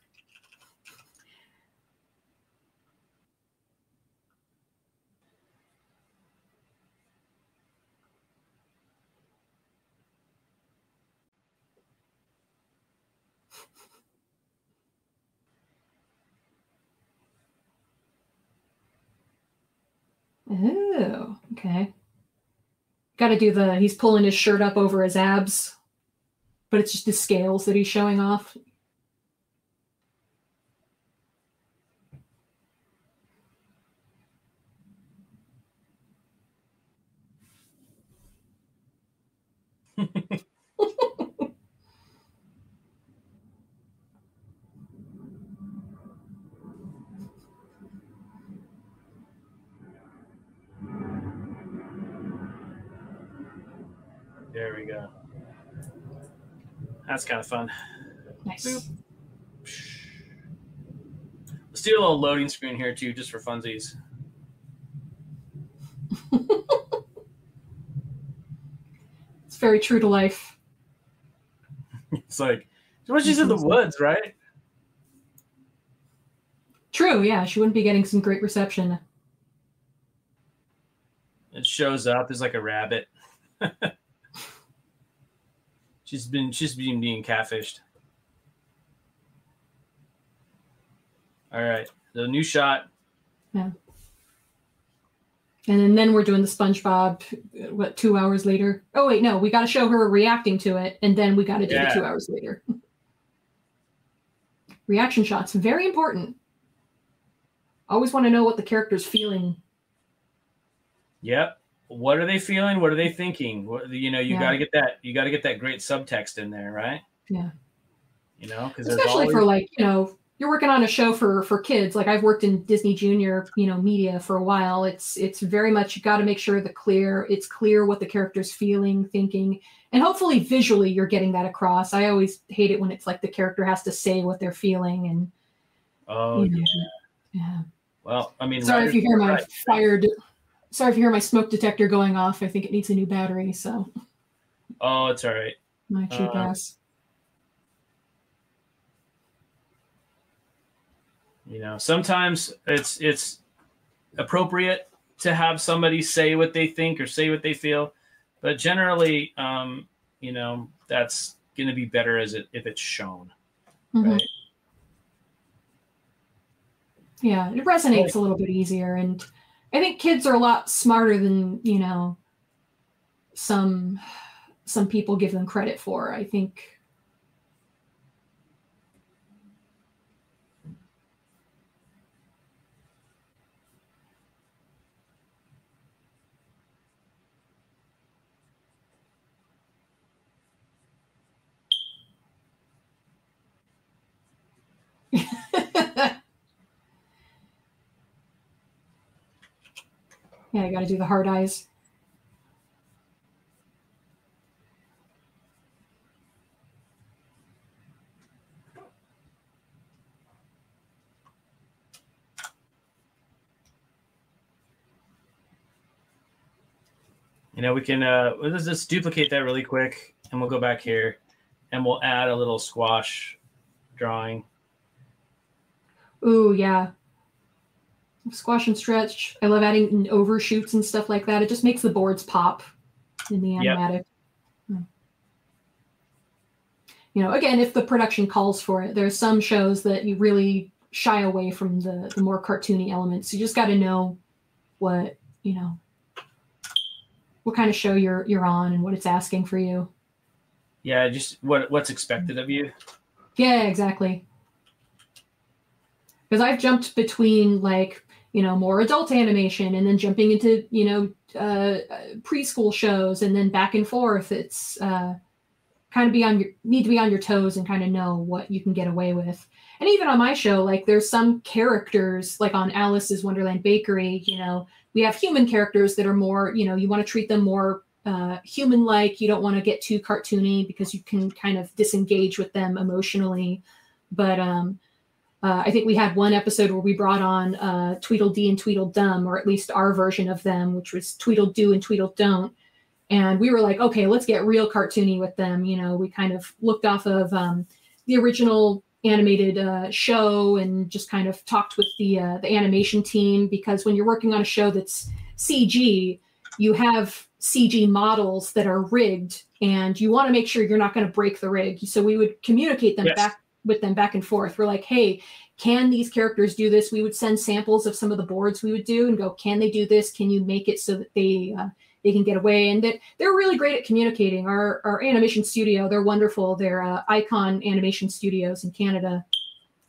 Oh, okay. Got to do the, he's pulling his shirt up over his abs, but it's just the scales that he's showing off. There we go. That's kind of fun. Nice. Boop. Let's do a little loading screen here too, just for funsies. (laughs) it's very true to life. (laughs) it's like, what she's in the woods, right? True, yeah. She wouldn't be getting some great reception. It shows up. There's like a rabbit. (laughs) She's been she's been being catfished. All right, the new shot. Yeah. And then, then we're doing the SpongeBob. What two hours later? Oh wait, no, we got to show her reacting to it, and then we got to do yeah. the two hours later. Reaction shots very important. Always want to know what the character's feeling. Yep what are they feeling? What are they thinking? What, you know, you yeah. got to get that. You got to get that great subtext in there, right? Yeah. You know, because especially always... for like you know you're working on a show for for kids like i've worked in disney junior you know media for a while it's it's very much you got to make sure the clear it's clear what the character's feeling thinking and hopefully visually you're getting that across i always hate it when it's like the character has to say what they're feeling and oh you know, yeah yeah well i mean sorry if you hear my right. fired Sorry if you hear my smoke detector going off. I think it needs a new battery. So. Oh, it's all right. My cheap uh, ass. You know, sometimes it's it's appropriate to have somebody say what they think or say what they feel, but generally, um, you know, that's going to be better as it if it's shown, mm-hmm. right? Yeah, it resonates a little bit easier, and I think kids are a lot smarter than you know some some people give them credit for. I think. Yeah, I got to do the hard eyes. You know, we can uh, let's just duplicate that really quick, and we'll go back here, and we'll add a little squash drawing. Ooh, yeah. Squash and stretch. I love adding overshoots and stuff like that. It just makes the boards pop in the animatic. Yep. Hmm. You know, again, if the production calls for it, there's some shows that you really shy away from the, the more cartoony elements. You just got to know what, you know, what kind of show you're you're on and what it's asking for you. Yeah, just what what's expected of you. Yeah, exactly. Because I've jumped between like you know more adult animation and then jumping into you know uh, preschool shows and then back and forth. It's uh, kind of be on your need to be on your toes and kind of know what you can get away with. And even on my show, like there's some characters like on Alice's Wonderland Bakery, you know, we have human characters that are more, you know, you want to treat them more uh, human like. You don't want to get too cartoony because you can kind of disengage with them emotionally. But um, uh, I think we had one episode where we brought on uh, Tweedledee and Tweedledum, or at least our version of them, which was Tweedledoo and Tweedledont. And we were like, okay, let's get real cartoony with them. You know, we kind of looked off of um, the original animated uh, show and just kind of talked with the uh, the animation team because when you're working on a show that's CG, you have CG models that are rigged, and you want to make sure you're not going to break the rig. So we would communicate them yes. back with them back and forth. We're like, hey, can these characters do this? We would send samples of some of the boards we would do and go, can they do this? Can you make it so that they uh, they can get away and that they're really great at communicating. Our our animation studio, they're wonderful. They're uh, Icon Animation Studios in Canada,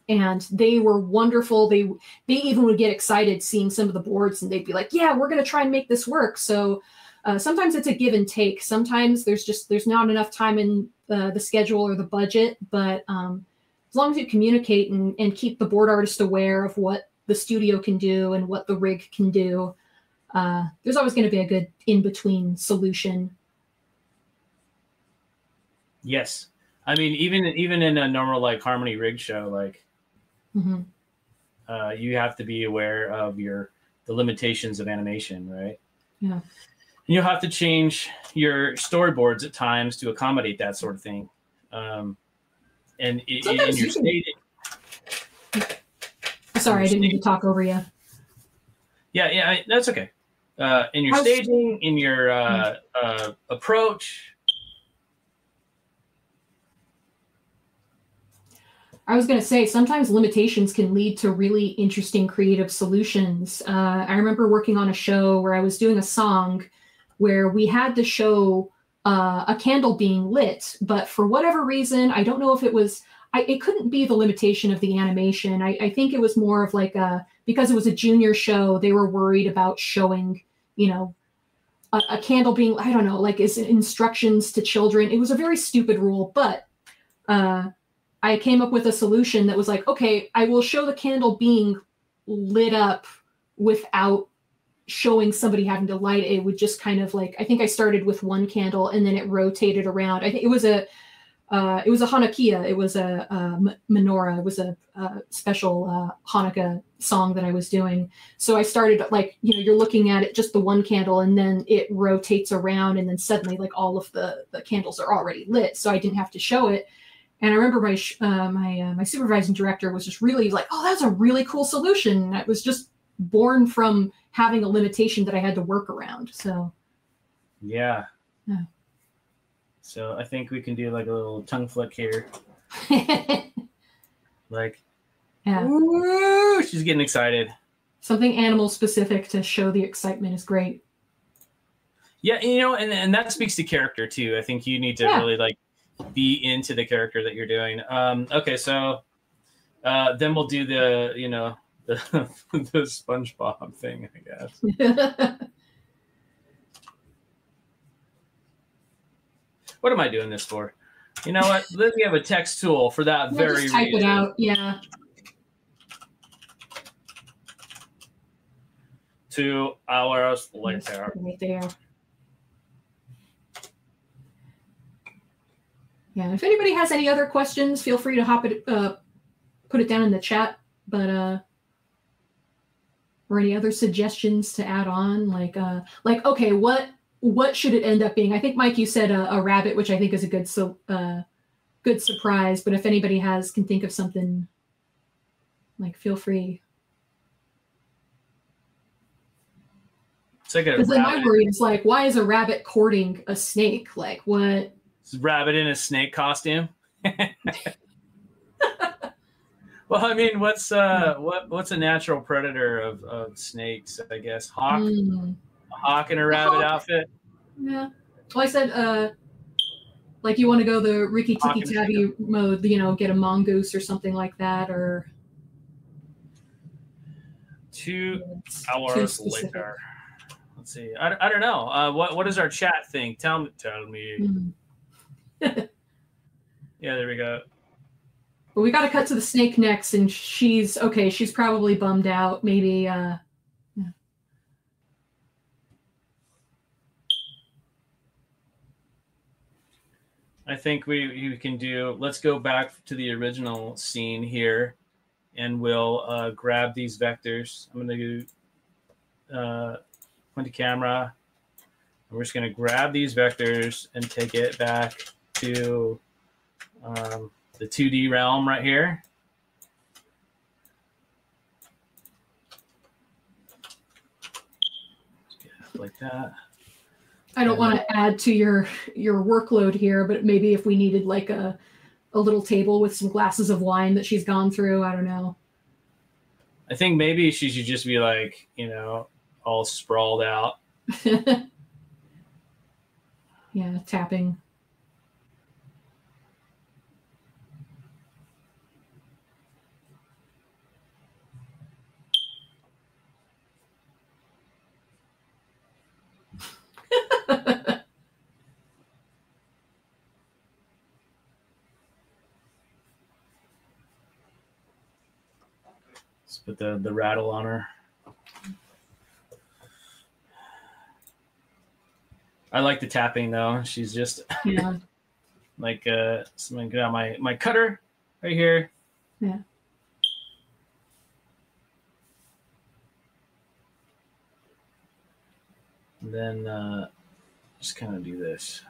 and they were wonderful. They they even would get excited seeing some of the boards, and they'd be like, "Yeah, we're going to try and make this work." So. Uh, sometimes it's a give and take. Sometimes there's just there's not enough time in uh, the schedule or the budget, but um, as long as you communicate and, and keep the board artist aware of what the studio can do and what the rig can do, uh, there's always going to be a good in between solution. Yes, I mean even even in a normal like harmony rig show, like mm-hmm. uh, you have to be aware of your the limitations of animation, right? Yeah. And you'll have to change your storyboards at times to accommodate that sort of thing. Um, and in, in your staging. Sorry, I didn't mean to talk over you. Yeah, yeah, I, that's okay uh, in your staging, in your uh, uh, approach. I was going to say sometimes limitations can lead to really interesting creative solutions. Uh, I remember working on a show where I was doing a song where we had to show uh, a candle being lit, but for whatever reason, I don't know if it was. I, it couldn't be the limitation of the animation. I, I think it was more of like a because it was a junior show. They were worried about showing you know, a, a, candle being, I don't know, like is instructions to children. It was a very stupid rule, but uh, I came up with a solution that was like, okay, I will show the candle being lit up without showing somebody having to light it. it would just kind of like, I think I started with one candle and then it rotated around. I think it was a, uh, it was a Hanukkah. It was a, a menorah. It was a, a special uh, Hanukkah song that I was doing. So I started like, you know, you're looking at it just the one candle, and then it rotates around, and then suddenly like all of the the candles are already lit. So I didn't have to show it. And I remember my uh, my uh, my supervising director was just really like, oh, that's a really cool solution. It was just born from having a limitation that I had to work around. So. Yeah. Yeah. So I think we can do like a little tongue flick here. (laughs) like, yeah. Woo, she's getting excited. Something animal specific to show the excitement is great. Yeah, you know, and, and that speaks to character too. I think you need to yeah. really like be into the character that you're doing. Um, okay, so uh, then we'll do the, you know, the, (laughs) the SpongeBob thing, I guess. (laughs) What am I doing this for? You know what? Let me have a text tool for that we'll very just type reason. it out. Yeah. Two hours later. Right there. Yeah. If anybody has any other questions, feel free to hop it, uh, put it down in the chat. But uh, or any other suggestions to add on, like uh, like okay, what what should it end up being? I think Mike, you said a, a rabbit, which I think is a good so uh, good surprise. But if anybody has can think of something, like feel free. Because then my worry is like, why is a rabbit courting a snake? Like what? rabbit in a snake costume. (laughs) well, I mean, what's uh, what what's a natural predator of, of snakes? I guess hawk, mm. a hawk in a rabbit outfit. Yeah. Well, I said, uh, like you want to go the Rikki Tikki Tavi mode, you know, get a mongoose or something like that, or two hours later. Let's see. I, I don't know. Uh, what what does our chat think? Tell me. Tell me. Mm-hmm. (laughs) yeah, there we go. But we got to cut to the snake next, and she's okay. She's probably bummed out. Maybe. uh I think we, we can do. Let's go back to the original scene here, and we'll uh, grab these vectors. I'm going to do uh, point to camera. we're just going to grab these vectors and take it back to um, the 2D realm right here. Like that. I don't want to add to your your workload here, but maybe if we needed like a a little table with some glasses of wine that she's gone through, I don't know. I think maybe she should just be like, you know, all sprawled out. (laughs) yeah, tapping. Let's put the, the rattle on her. I like the tapping though. She's just yeah. (laughs) like uh something get out my my cutter right here. Yeah. And then uh just kind of do this.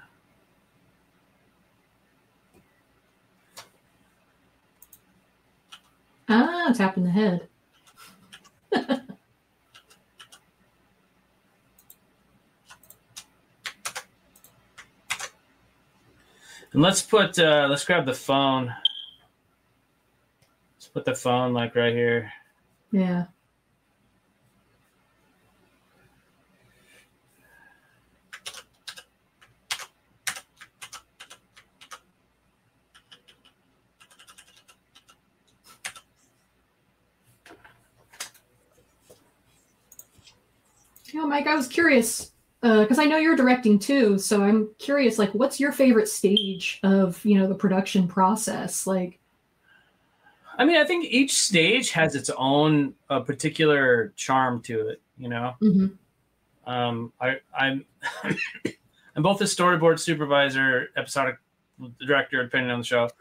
Ah, tapping the head. (laughs) and let's put uh let's grab the phone. Let's put the phone like right here. Yeah. Mike, I was curious because uh, I know you're directing too, so I'm curious. Like, what's your favorite stage of you know the production process? Like, I mean, I think each stage has its own uh, particular charm to it. You know, mm-hmm. um, I, I'm (coughs) I'm both a storyboard supervisor, episodic director, depending on the show,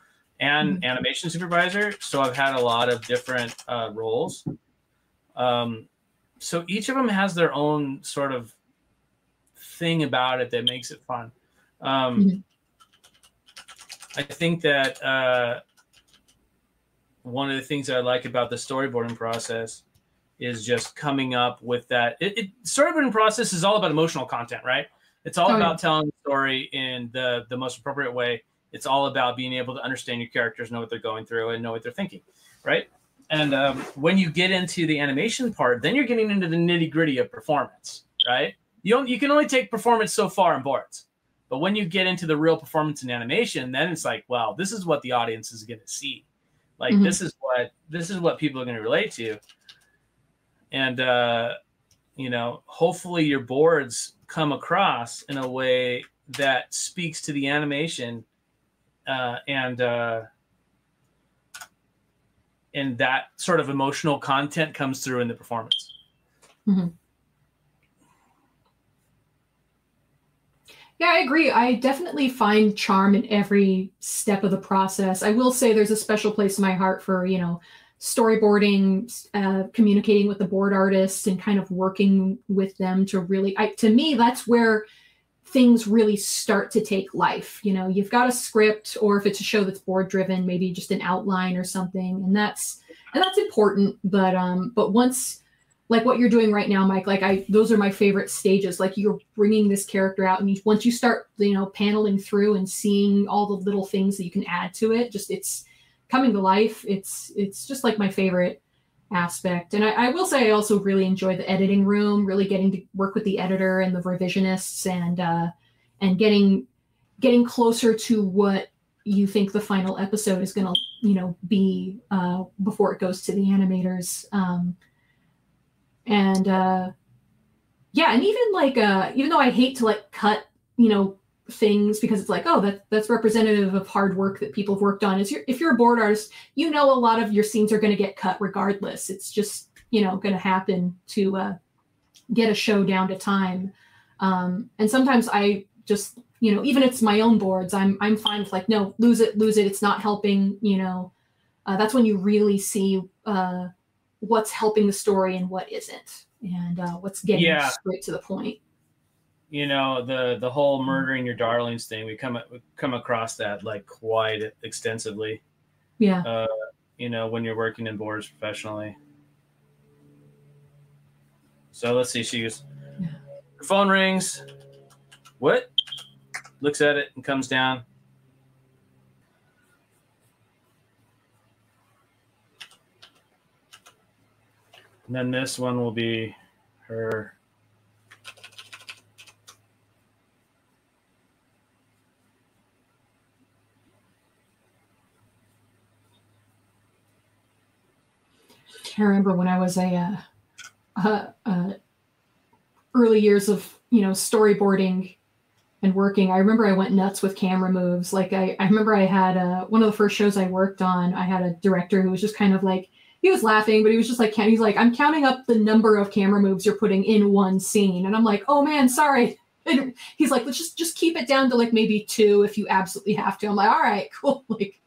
and mm-hmm. animation supervisor. So I've had a lot of different uh, roles. Um, so each of them has their own sort of thing about it that makes it fun. Um, mm-hmm. I think that uh, one of the things that I like about the storyboarding process is just coming up with that. It, it storyboarding process is all about emotional content, right? It's all oh, about yeah. telling the story in the the most appropriate way. It's all about being able to understand your characters, know what they're going through, and know what they're thinking, right? And um, when you get into the animation part, then you're getting into the nitty gritty of performance, right? You don't, you can only take performance so far in boards, but when you get into the real performance and animation, then it's like, wow, this is what the audience is going to see. Like mm-hmm. this is what this is what people are going to relate to. And uh, you know, hopefully your boards come across in a way that speaks to the animation uh, and uh, and that sort of emotional content comes through in the performance. Mm-hmm. Yeah, I agree. I definitely find charm in every step of the process. I will say there's a special place in my heart for, you know, storyboarding, uh, communicating with the board artists and kind of working with them to really, I, to me, that's where things really start to take life. You know, you've got a script, or if it's a show that's board driven, maybe just an outline or something, and that's and that's important. But um, but once like what you're doing right now, Mike, like I those are my favorite stages. Like you're bringing this character out, and you, once you start, you know, paneling through and seeing all the little things that you can add to it, just it's coming to life. It's it's just like my favorite aspect. And I, I, will say I also really enjoy the editing room, really getting to work with the editor and the revisionists and uh, and getting getting closer to what you think the final episode is going to you know be uh, before it goes to the animators. Um, and uh, yeah, and even like uh, even though I hate to like cut you know things because it's like oh that that's representative of hard work that people have worked on. Is if you're a board artist you know a lot of your scenes are going to get cut regardless. It's just you know going to happen to uh, get a show down to time. Um, and sometimes i just you know even it's my own boards i'm i'm fine with like no lose it lose it. It's not helping you know. Uh, that's when you really see uh, what's helping the story and what isn't. And uh, what's getting yeah. straight to the point you know the the whole murdering your darlings thing we come we come across that like quite extensively. Yeah. Uh, you know when you're working in boards professionally. So let's see she goes yeah. her phone rings. What? Looks at it and comes down. And then this one will be her I remember when I was a uh, uh, uh, early years of you know storyboarding and working. I remember I went nuts with camera moves. Like I, I remember I had uh, one of the first shows I worked on. I had a director who was just kind of like he was laughing, but he was just like he's like I'm counting up the number of camera moves you're putting in one scene, and I'm like, oh man, sorry. (laughs) And he's like, let's just just keep it down to like maybe two if you absolutely have to. I'm like, all right, (laughs) cool. Like,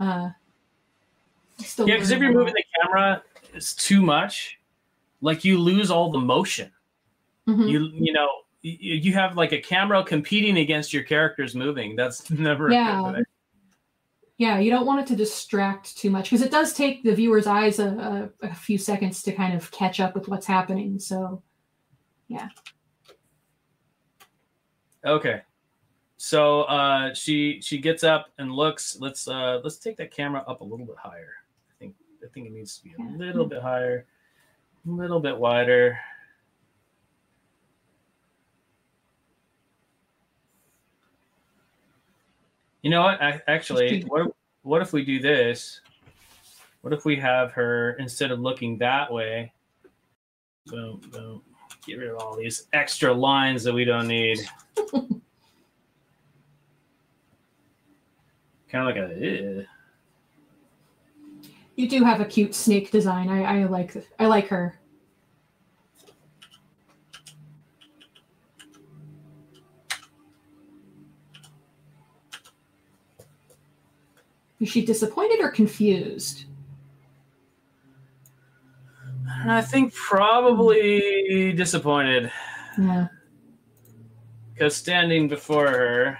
uh, Still yeah, because if you're moving the camera, it's too much. Like you lose all the motion. Mm-hmm. You you know you, you have like a camera competing against your characters moving. That's (laughs) never yeah. Yeah, you don't want it to distract too much because it does take the viewer's eyes a, a, a few seconds to kind of catch up with what's happening. So, yeah. Okay. So uh, she she gets up and looks. Let's uh, let's take that camera up a little bit higher. I think it needs to be a little bit higher, a little bit wider. You know what? I, actually, what if, what if we do this? What if we have her instead of looking that way? Boom, boom. Get rid of all these extra lines that we don't need. (laughs) kind of like a. You do have a cute snake design. I, I like I like her. Is she disappointed or confused? I think probably disappointed. Yeah. Because standing before her,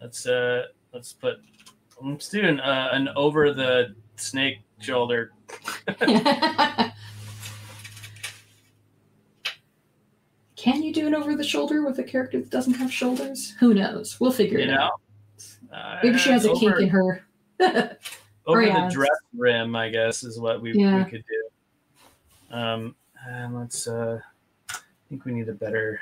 let's uh let's put Let's do an, uh, an over the snake shoulder. (laughs) Can you do an over the shoulder with a character that doesn't have shoulders? Who knows? We'll figure you it know? out. Uh, Maybe she has a over, kink in her. (laughs) over the dress rim, I guess, is what we, yeah. we could do. Um, and let's. Uh, I think we need a better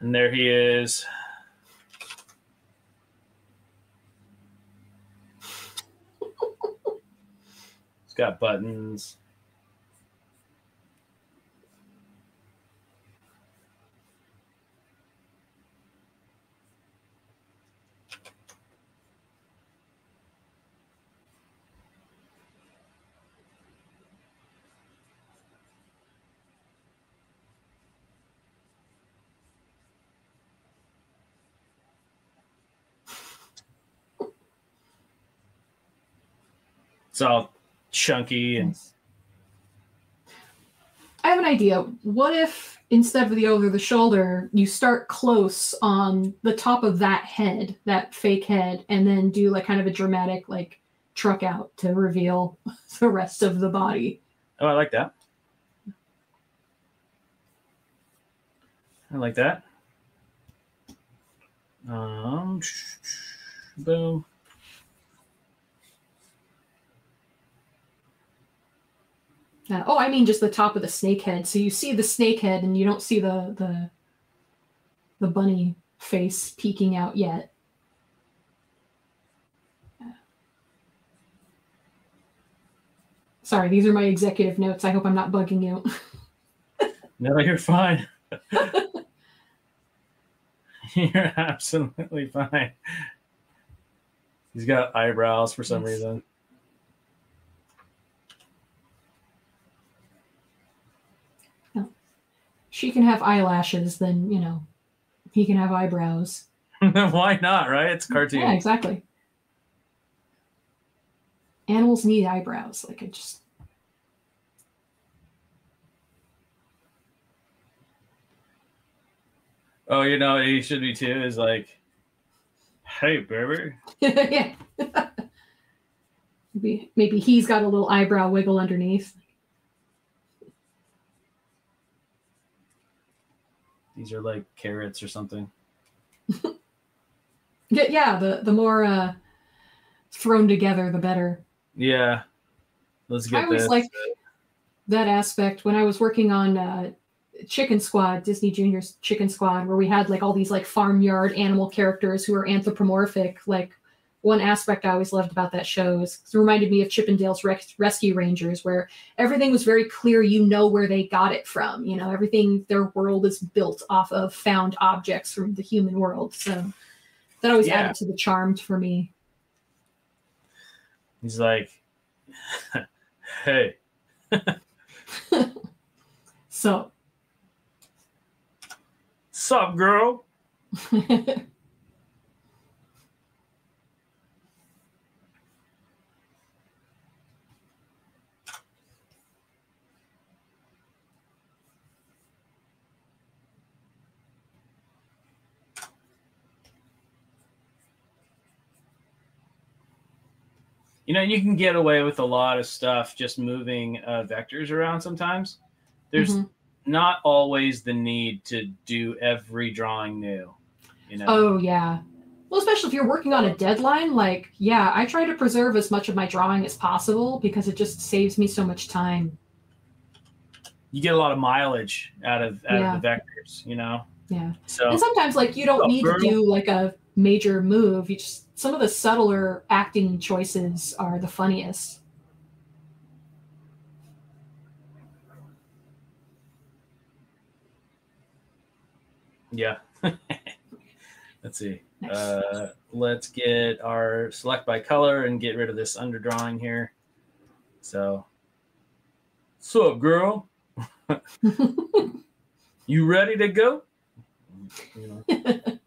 And there he is. He's got buttons. It's all chunky and Nice. I have an idea. What if instead of the over the shoulder, you start close on the top of that head, that fake head, and then do like kind of a dramatic like truck out to reveal (laughs) the rest of the body. oh, I like that. I like that. Um, (sniffs) boom. Uh, oh, I mean just the top of the snake head. So you see the snake head, and you don't see the the the bunny face peeking out yet. Sorry, these are my executive notes. I hope I'm not bugging you. (laughs) No, you're fine. (laughs) you're absolutely fine. He's got eyebrows for some Yes. reason. She can have eyelashes, then you know he can have eyebrows. (laughs) Why not, right? It's cartoon. Yeah, exactly. Animals need eyebrows. Like it just Oh, you know, he should be too is like, hey, baby. (laughs) yeah. (laughs) maybe maybe he's got a little eyebrow wiggle underneath. These are like carrots or something. (laughs) Yeah, yeah. The the more uh, thrown together, the better. Yeah. Let's get I always liked that aspect when I was working on uh, Chicken Squad, Disney Junior's Chicken Squad, where we had like all these like farmyard animal characters who are anthropomorphic. Like one aspect I always loved about that show is it reminded me of Chip 'n Dale's Res- Rescue Rangers, where everything was very clear. You know where they got it from. You know everything. Their world is built off of found objects from the human world. So that always Yeah. added to the charm for me. He's like, (laughs) hey, (laughs) So sup, girl? (laughs) You know, you can get away with a lot of stuff just moving uh, vectors around sometimes. There's Mhm. not always the need to do every drawing new. You know, Oh yeah. Well, especially if you're working on a deadline, like yeah, I try to preserve as much of my drawing as possible because it just saves me so much time. you get a lot of mileage out of out Yeah. of the vectors. You know, Yeah. so And sometimes like you don't Oh, need to do like a major move. You just some of the subtler acting choices are the funniest. yeah. (laughs) let's see. Nice. Uh, let's get our select by color and get rid of this underdrawing here. So, so up, girl? (laughs) You ready to go? You know, (laughs)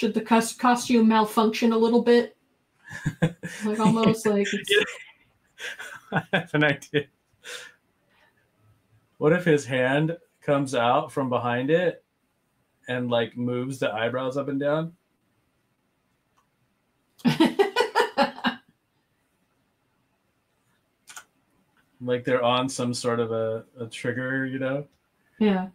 Should the cos- costume malfunction a little bit? (laughs) Like almost like it's, (laughs) I have an idea. What if his hand comes out from behind it and like moves the eyebrows up and down? (laughs) Like they're on some sort of a, a trigger, you know? yeah.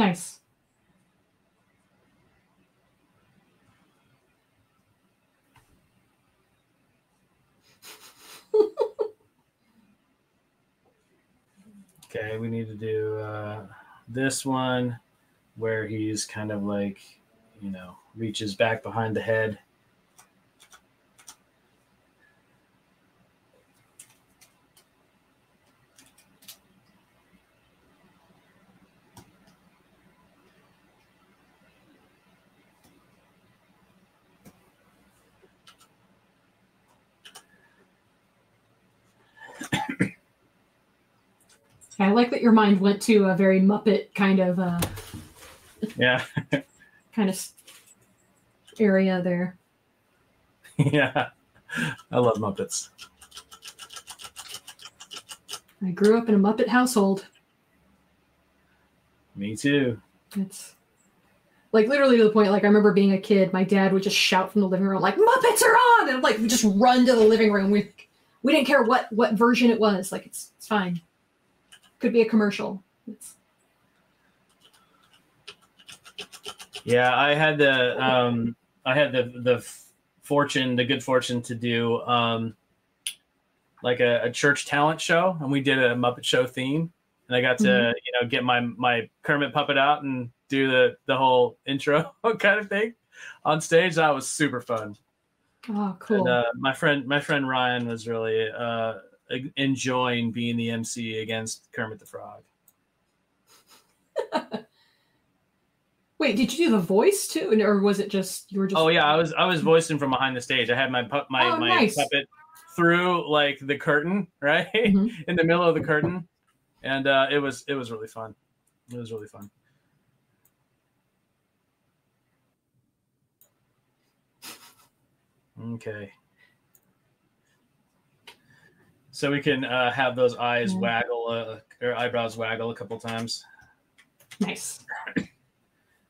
Nice. (laughs) Okay, we need to do uh, this one where he's kind of like, you know, reaches back behind the head. I like that your mind went to a very Muppet kind of uh Yeah. (laughs) kind of area there. (laughs) yeah. I love Muppets. I grew up in a Muppet household. Me too. It's like literally to the point like I remember being a kid, my dad would just shout from the living room like Muppets are on and like we just run to the living room. We we didn't care what what version it was. Like it's it's fine. Could be a commercial. It's Yeah, I had the um I had the the fortune, the good fortune to do um like a, a church talent show and we did a Muppet Show theme. And I got to, Mhm. you know, get my my Kermit puppet out and do the the whole (laughs) intro kind of thing on stage. That was super fun. oh cool. And uh, my friend my friend Ryan was really uh enjoying being the MC against Kermit the Frog. (laughs) Wait, did you do the voice too? And- Or was it just you were just Oh yeah, I was I was voicing from behind the stage. I had my pu- my Oh, my nice. puppet through like the curtain, (laughs) right Mhm. in the middle of the curtain, and uh, it was it was really fun. It was really fun. Okay. So we can uh, have those eyes Yeah. waggle uh, or eyebrows waggle a couple times, nice.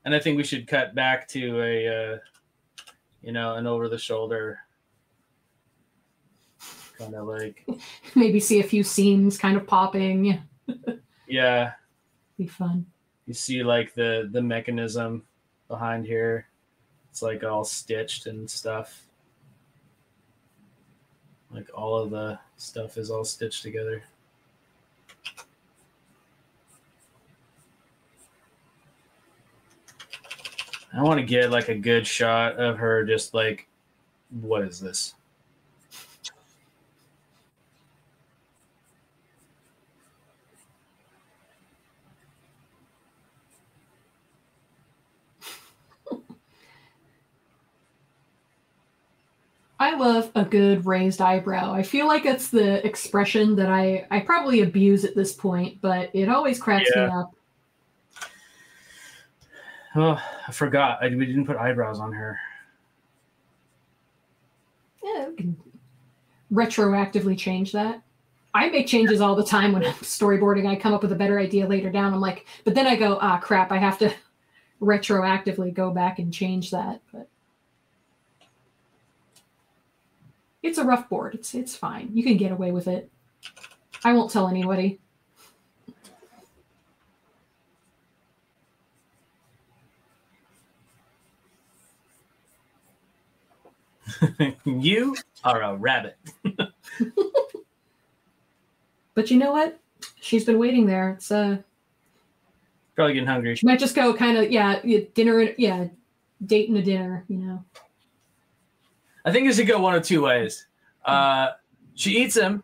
and I think we should cut back to a, uh, you know, an over the shoulder, kind of like (laughs) Maybe see a few seams kind of popping. Yeah, (laughs) yeah. be fun. You see like the the mechanism behind here. It's like all stitched and stuff. Like all of the stuff is all stitched together. I want to get like a good shot of her just like what is this? I love a good raised eyebrow. I feel like it's the expression that I I probably abuse at this point, but it always cracks me up. Oh, I forgot. I, we didn't put eyebrows on her. Yeah, we can retroactively change that. I make changes all the time when I'm storyboarding. I come up with a better idea later down. I'm like, but then I go, ah, crap, I have to (laughs) retroactively go back and change that. But it's a rough board. It's it's fine. You can get away with it. I won't tell anybody. (laughs) you are a rabbit. (laughs) But you know what? She's been waiting there. It's uh Probably getting hungry. she might just go kind of yeah, yeah, dinner yeah, date and a dinner, you know. I think it should go one of two ways. Uh, she eats him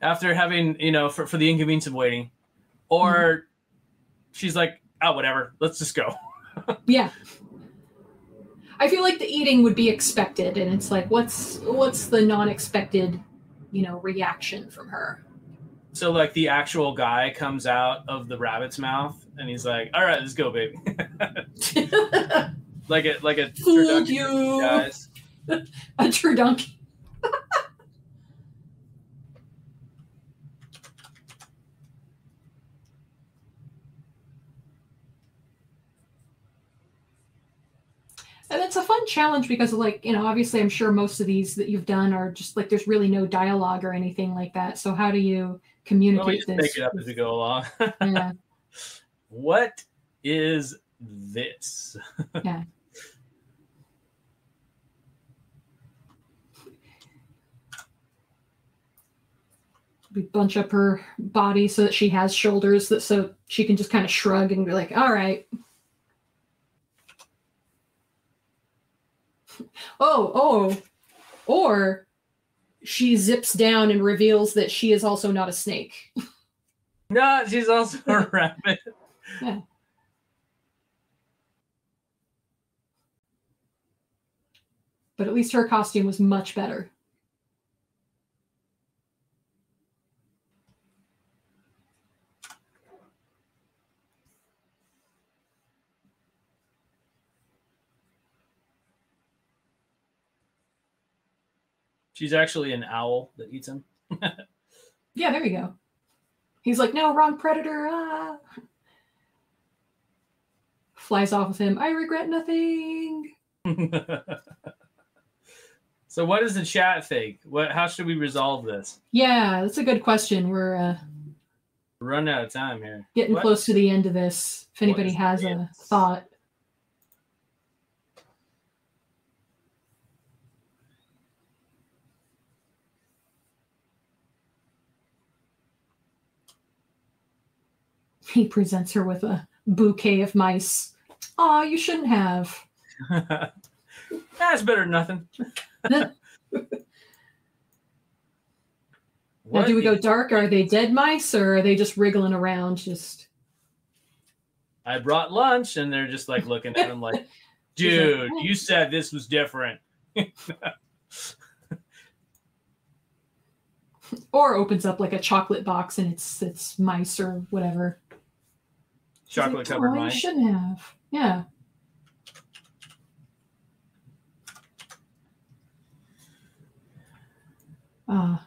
after having, you know, for, for the inconvenience of waiting, or she's like, oh, whatever, let's just go. (laughs) Yeah. I feel like the eating would be expected, and it's like, what's what's the non-expected, you know, reaction from her? So, like, the actual guy comes out of the rabbit's mouth and he's like, all right, let's go, baby. (laughs) (laughs) like a, like a Fooled you, guys. A true donkey. And it's a fun challenge because, like, you know, obviously, I'm sure most of these that you've done are just like there's really no dialogue or anything like that. So, how do you Well, we communicate this? make it up as we go along. Yeah. (laughs) what is this? We bunch up her body so that she has shoulders that so she can just kind of shrug and be like all right. (laughs) Oh oh or she zips down and reveals that she is also not a snake. (laughs) No, she's also a (laughs) rabbit. but at least her costume was much better She's actually an owl that eats him. yeah, there you go. He's like, no, wrong predator. Ah. Flies off with him. I regret nothing. (laughs) so, what does the chat think? What? How should we resolve this? Yeah, that's a good question. We're uh, running out of time here. Getting what? close to the end of this. If anybody has this? a thought. He presents her with a bouquet of mice. Oh, you shouldn't have. (laughs) That's better than nothing. (laughs) now, do we go dark? Are they dead mice or are they just wriggling around? Just. I brought lunch and they're just like looking at him like, (laughs) dude, you said this was different. or opens up like a chocolate box and it's it's mice or whatever chocolate covered like, oh, shouldn't have. Yeah. Uh,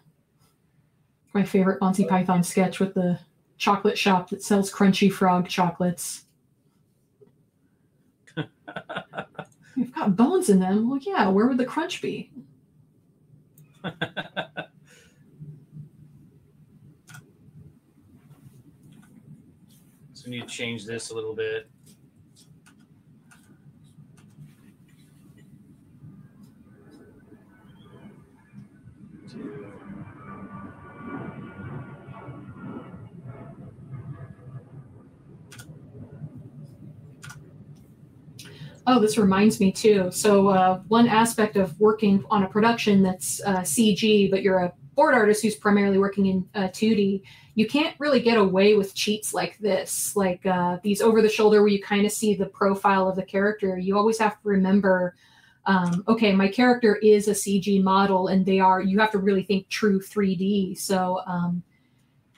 my favorite Monty Python sketch with the chocolate shop that sells crunchy frog chocolates. (laughs) You've got bones in them. Well, yeah, where would the crunch be? (laughs) So we need to change this a little bit. Oh, this reminds me too. So, uh, one aspect of working on a production that's uh, CG, but you're a board artist who's primarily working in uh, 2D, you can't really get away with cheats like this, like uh, these over the shoulder where you kind of see the profile of the character. You always have to remember, um, okay, my character is a CG model, and they are. You have to really think true 3D. So, um,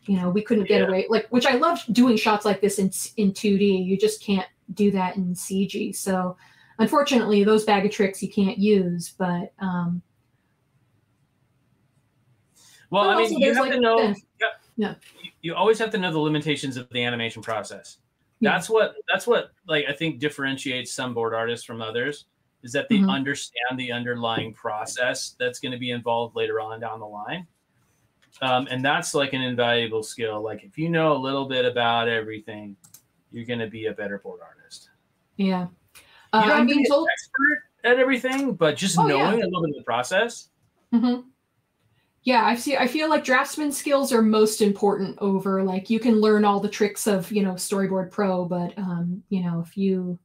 you know, we couldn't get yeah. away like, which I love doing shots like this in in 2D. You just can't do that in CG. So, unfortunately, those bag of tricks you can't use, but um, well, I mean, you have like, to know. Yeah, yeah. You, always have to know the limitations of the animation process. Yeah. That's what. That's what. Like I think differentiates some board artists from others is that they mm-hmm. understand the underlying process that's going to be involved later on down the line. Um, and that's like an invaluable skill. Like if you know a little bit about everything, you're going to be a better board artist. Yeah. Uh, you don't I'm being told expert at everything, but just oh, knowing yeah. a little bit of the process. Mm-hmm yeah i see i feel like draftsman skills are most important over like you can learn all the tricks of you know storyboard pro but um you know if you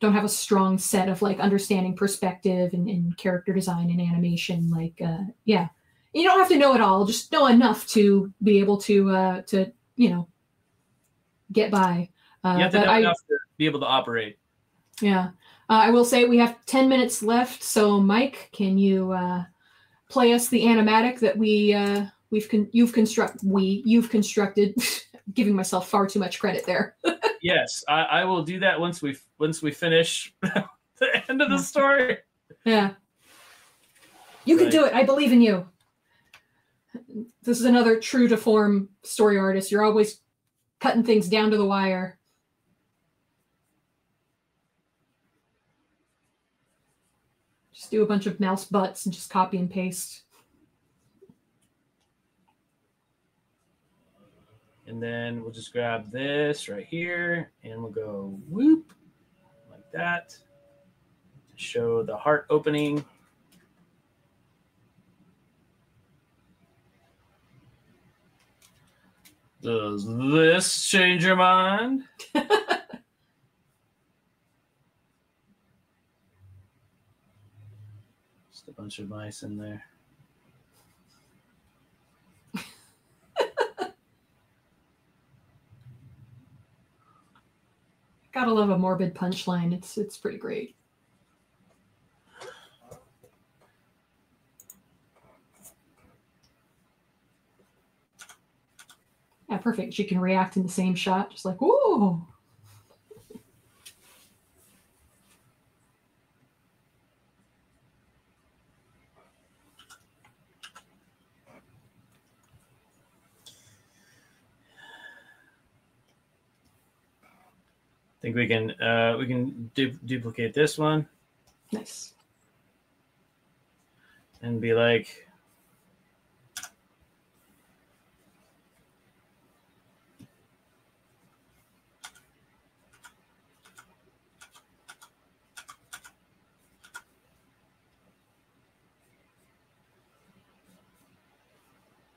don't have a strong set of like understanding perspective and, and character design and animation like uh yeah. You don't have to know it all just know enough to be able to uh to you know get by. Uh, you have to know I, enough to be able to operate. Yeah. Uh, i will say we have 10 minutes left so mike can you uh play us the animatic that we uh, we've con- you've construct we you've constructed. (laughs) giving myself far too much credit there. (laughs) yes, I, I, will do that once we once we finish (laughs) the end of the story. Yeah, you right. can do it. I believe in you. This is another true to form story artist. You're always cutting things down to the wire. Just do a bunch of mouse butts and just copy and paste. And then we'll just grab this right here and we'll go whoop like that to show the heart opening. Does this change your mind? (laughs) bunch of mice in there. (laughs) Gotta love a morbid punchline. It's it's pretty great. Yeah, perfect. She can react in the same shot, just like, ooh. Think we can uh, we can du- duplicate this one Nice. and be like,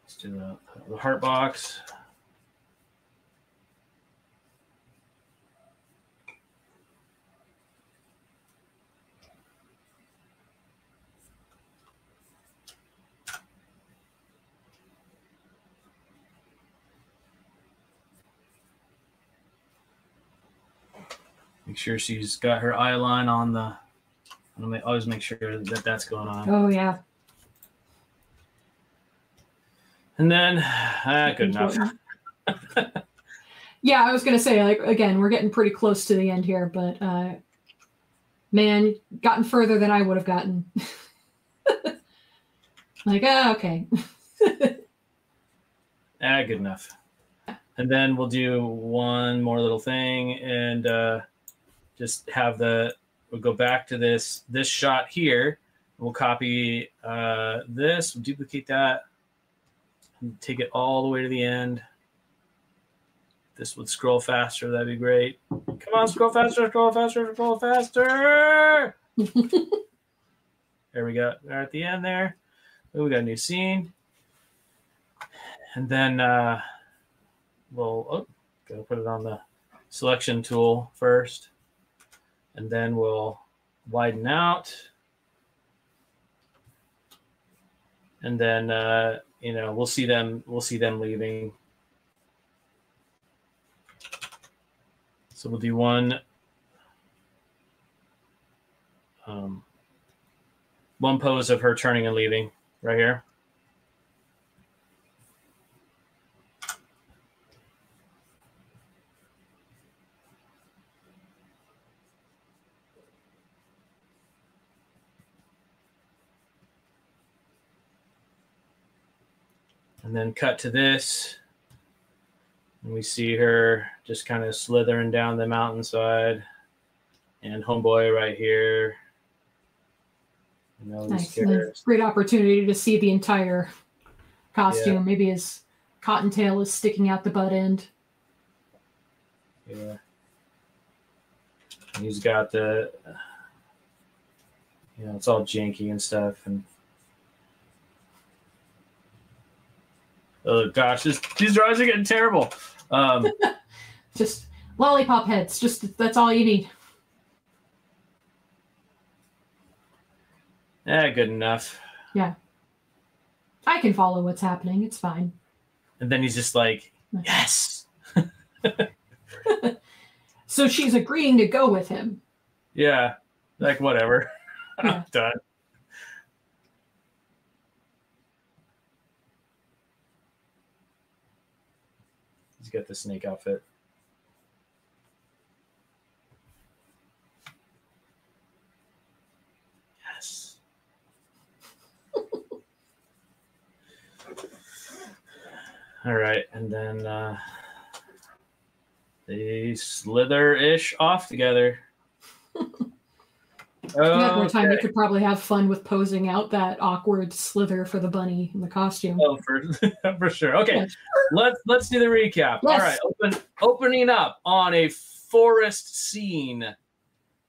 let's do the, the heart box. Make sure she's got her eye line on the. Always make sure that that's going on. Oh yeah. And then, ah, good enough. (laughs) Yeah, I was gonna say like again, we're getting pretty close to the end here, but uh man, gotten further than I would have gotten. (laughs) like, ah, okay. (laughs) Ah, good enough. And then we'll do one more little thing and uh, just have the, we'll go back to this, this shot here. We'll copy uh, this, we'll duplicate that, and take it all the way to the end. This would scroll faster, that'd be great. Come on, scroll faster, scroll faster, scroll faster. (laughs) there we go. We're at the end there. Oh, we got a new scene. And then uh, we'll oh, gotta put it on the selection tool first. And then we'll widen out. And then uh, you know, we'll see them we'll see them leaving. So we'll do one um, one pose of her turning and leaving right here. And then cut to this. And we see her just kind of slithering down the mountainside. And homeboy right here. You know, nice. these And a characters. Great opportunity to see the entire costume. Maybe his cottontail is sticking out the butt end. Yeah. He's got the, you know, it's all janky and stuff. And oh gosh, this, these drawings are getting terrible. Um, (laughs) Just lollipop heads. Just that's all you need. Yeah, good enough. Yeah, I can follow what's happening. It's fine. And then he's just like, yes, (laughs) So she's agreeing to go with him. yeah, like whatever. (laughs) I'm done. He's the snake outfit. Yes. (laughs) All right, and then uh, they slither-ish off together. (laughs) If you had more time, you could probably have fun with posing out that awkward slither for the bunny in the costume. Oh, for (laughs) for sure. Okay, Yeah. let's let's do the recap. All Yes. right, open opening up on a forest scene.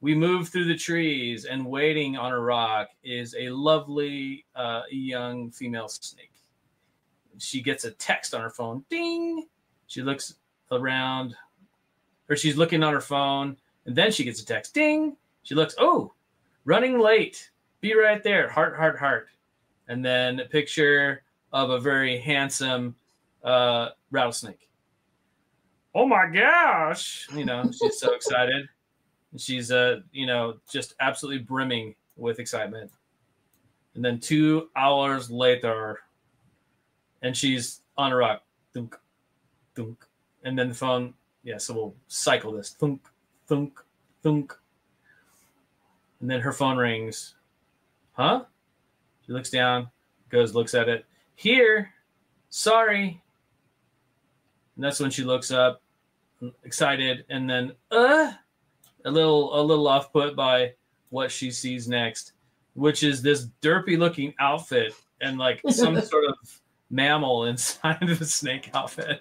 We move through the trees, and waiting on a rock is a lovely uh, young female snake. She gets a text on her phone. Ding! She looks around, or she's looking on her phone, and then she gets a text. Ding! She looks. Oh, running late. Be right there. Heart, heart, heart. And then a picture of a very handsome uh, rattlesnake. Oh my gosh! You know, she's so excited. She's, uh, you know, just absolutely brimming with excitement. And then two hours later, and she's on a rock. Thunk, thunk. And then the phone, yeah, so we'll cycle this. Thunk, thunk, thunk. And then her phone rings. Huh? She looks down, goes, looks at it. Here, sorry. And that's when she looks up, excited, and then, uh, a little a little off put by what she sees next, which is this derpy looking outfit and like some (laughs) sort of mammal inside of a snake outfit.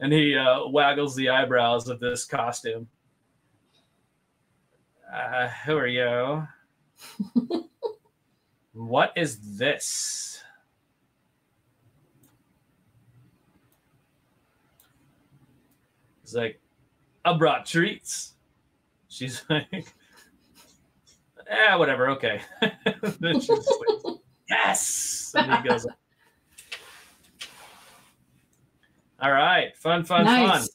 And he uh, waggles the eyebrows of this costume. Uh, who are you? (laughs) what is this? He's like, I brought treats. She's (laughs) like, yeah, whatever, okay. (laughs) then she's like, yes. And he goes, all right, fun, fun, nice.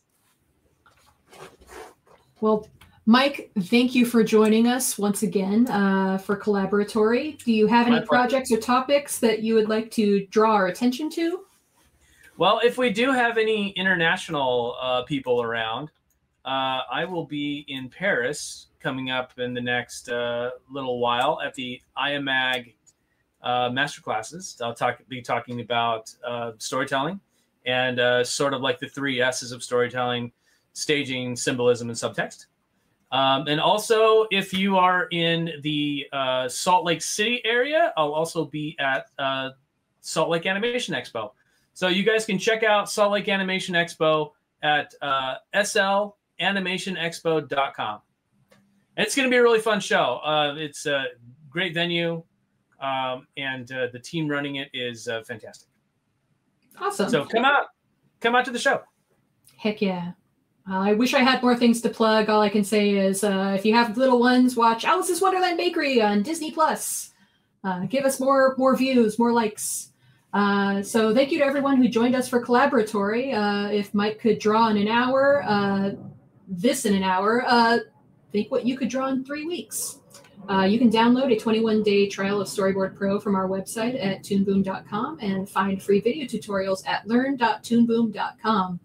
fun. Well, Mike, thank you for joining us once again uh, for Collaboratory. Do you have any projects or topics that you would like to draw our attention to? Well, if we do have any international uh, people around, uh, I will be in Paris coming up in the next uh, little while at the IAMAG uh, masterclasses. I'll talk, be talking about uh, storytelling and uh, sort of like the three S's of storytelling staging, symbolism, and subtext. Um, and also, if you are in the uh, Salt Lake City area, I'll also be at uh, Salt Lake Animation Expo. So you guys can check out Salt Lake Animation Expo at uh, slanimationexpo.com. And it's going to be a really fun show. Uh, it's a great venue, um, and uh, the team running it is uh, fantastic. Awesome. So come out, come out to the show. Heck yeah. Uh, I wish I had more things to plug. All I can say is uh, if you have little ones, watch Alice's Wonderland Bakery on Disney Plus. Uh, give us more more views, more likes. Uh, so thank you to everyone who joined us for Collaboratory. Uh, if Mike could draw in an hour, this in an hour, think what you could draw in three weeks. You can download a 21 day trial of Storyboard Pro from our website at toonboom.com and find free video tutorials at learn.toonboom.com.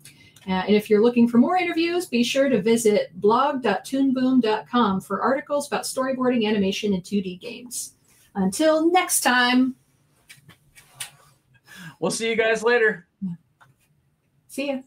Uh, and if you're looking for more interviews, be sure to visit blog.toonboom.com for articles about storyboarding, animation, and 2D games. Until next time. We'll see you guys later. See ya.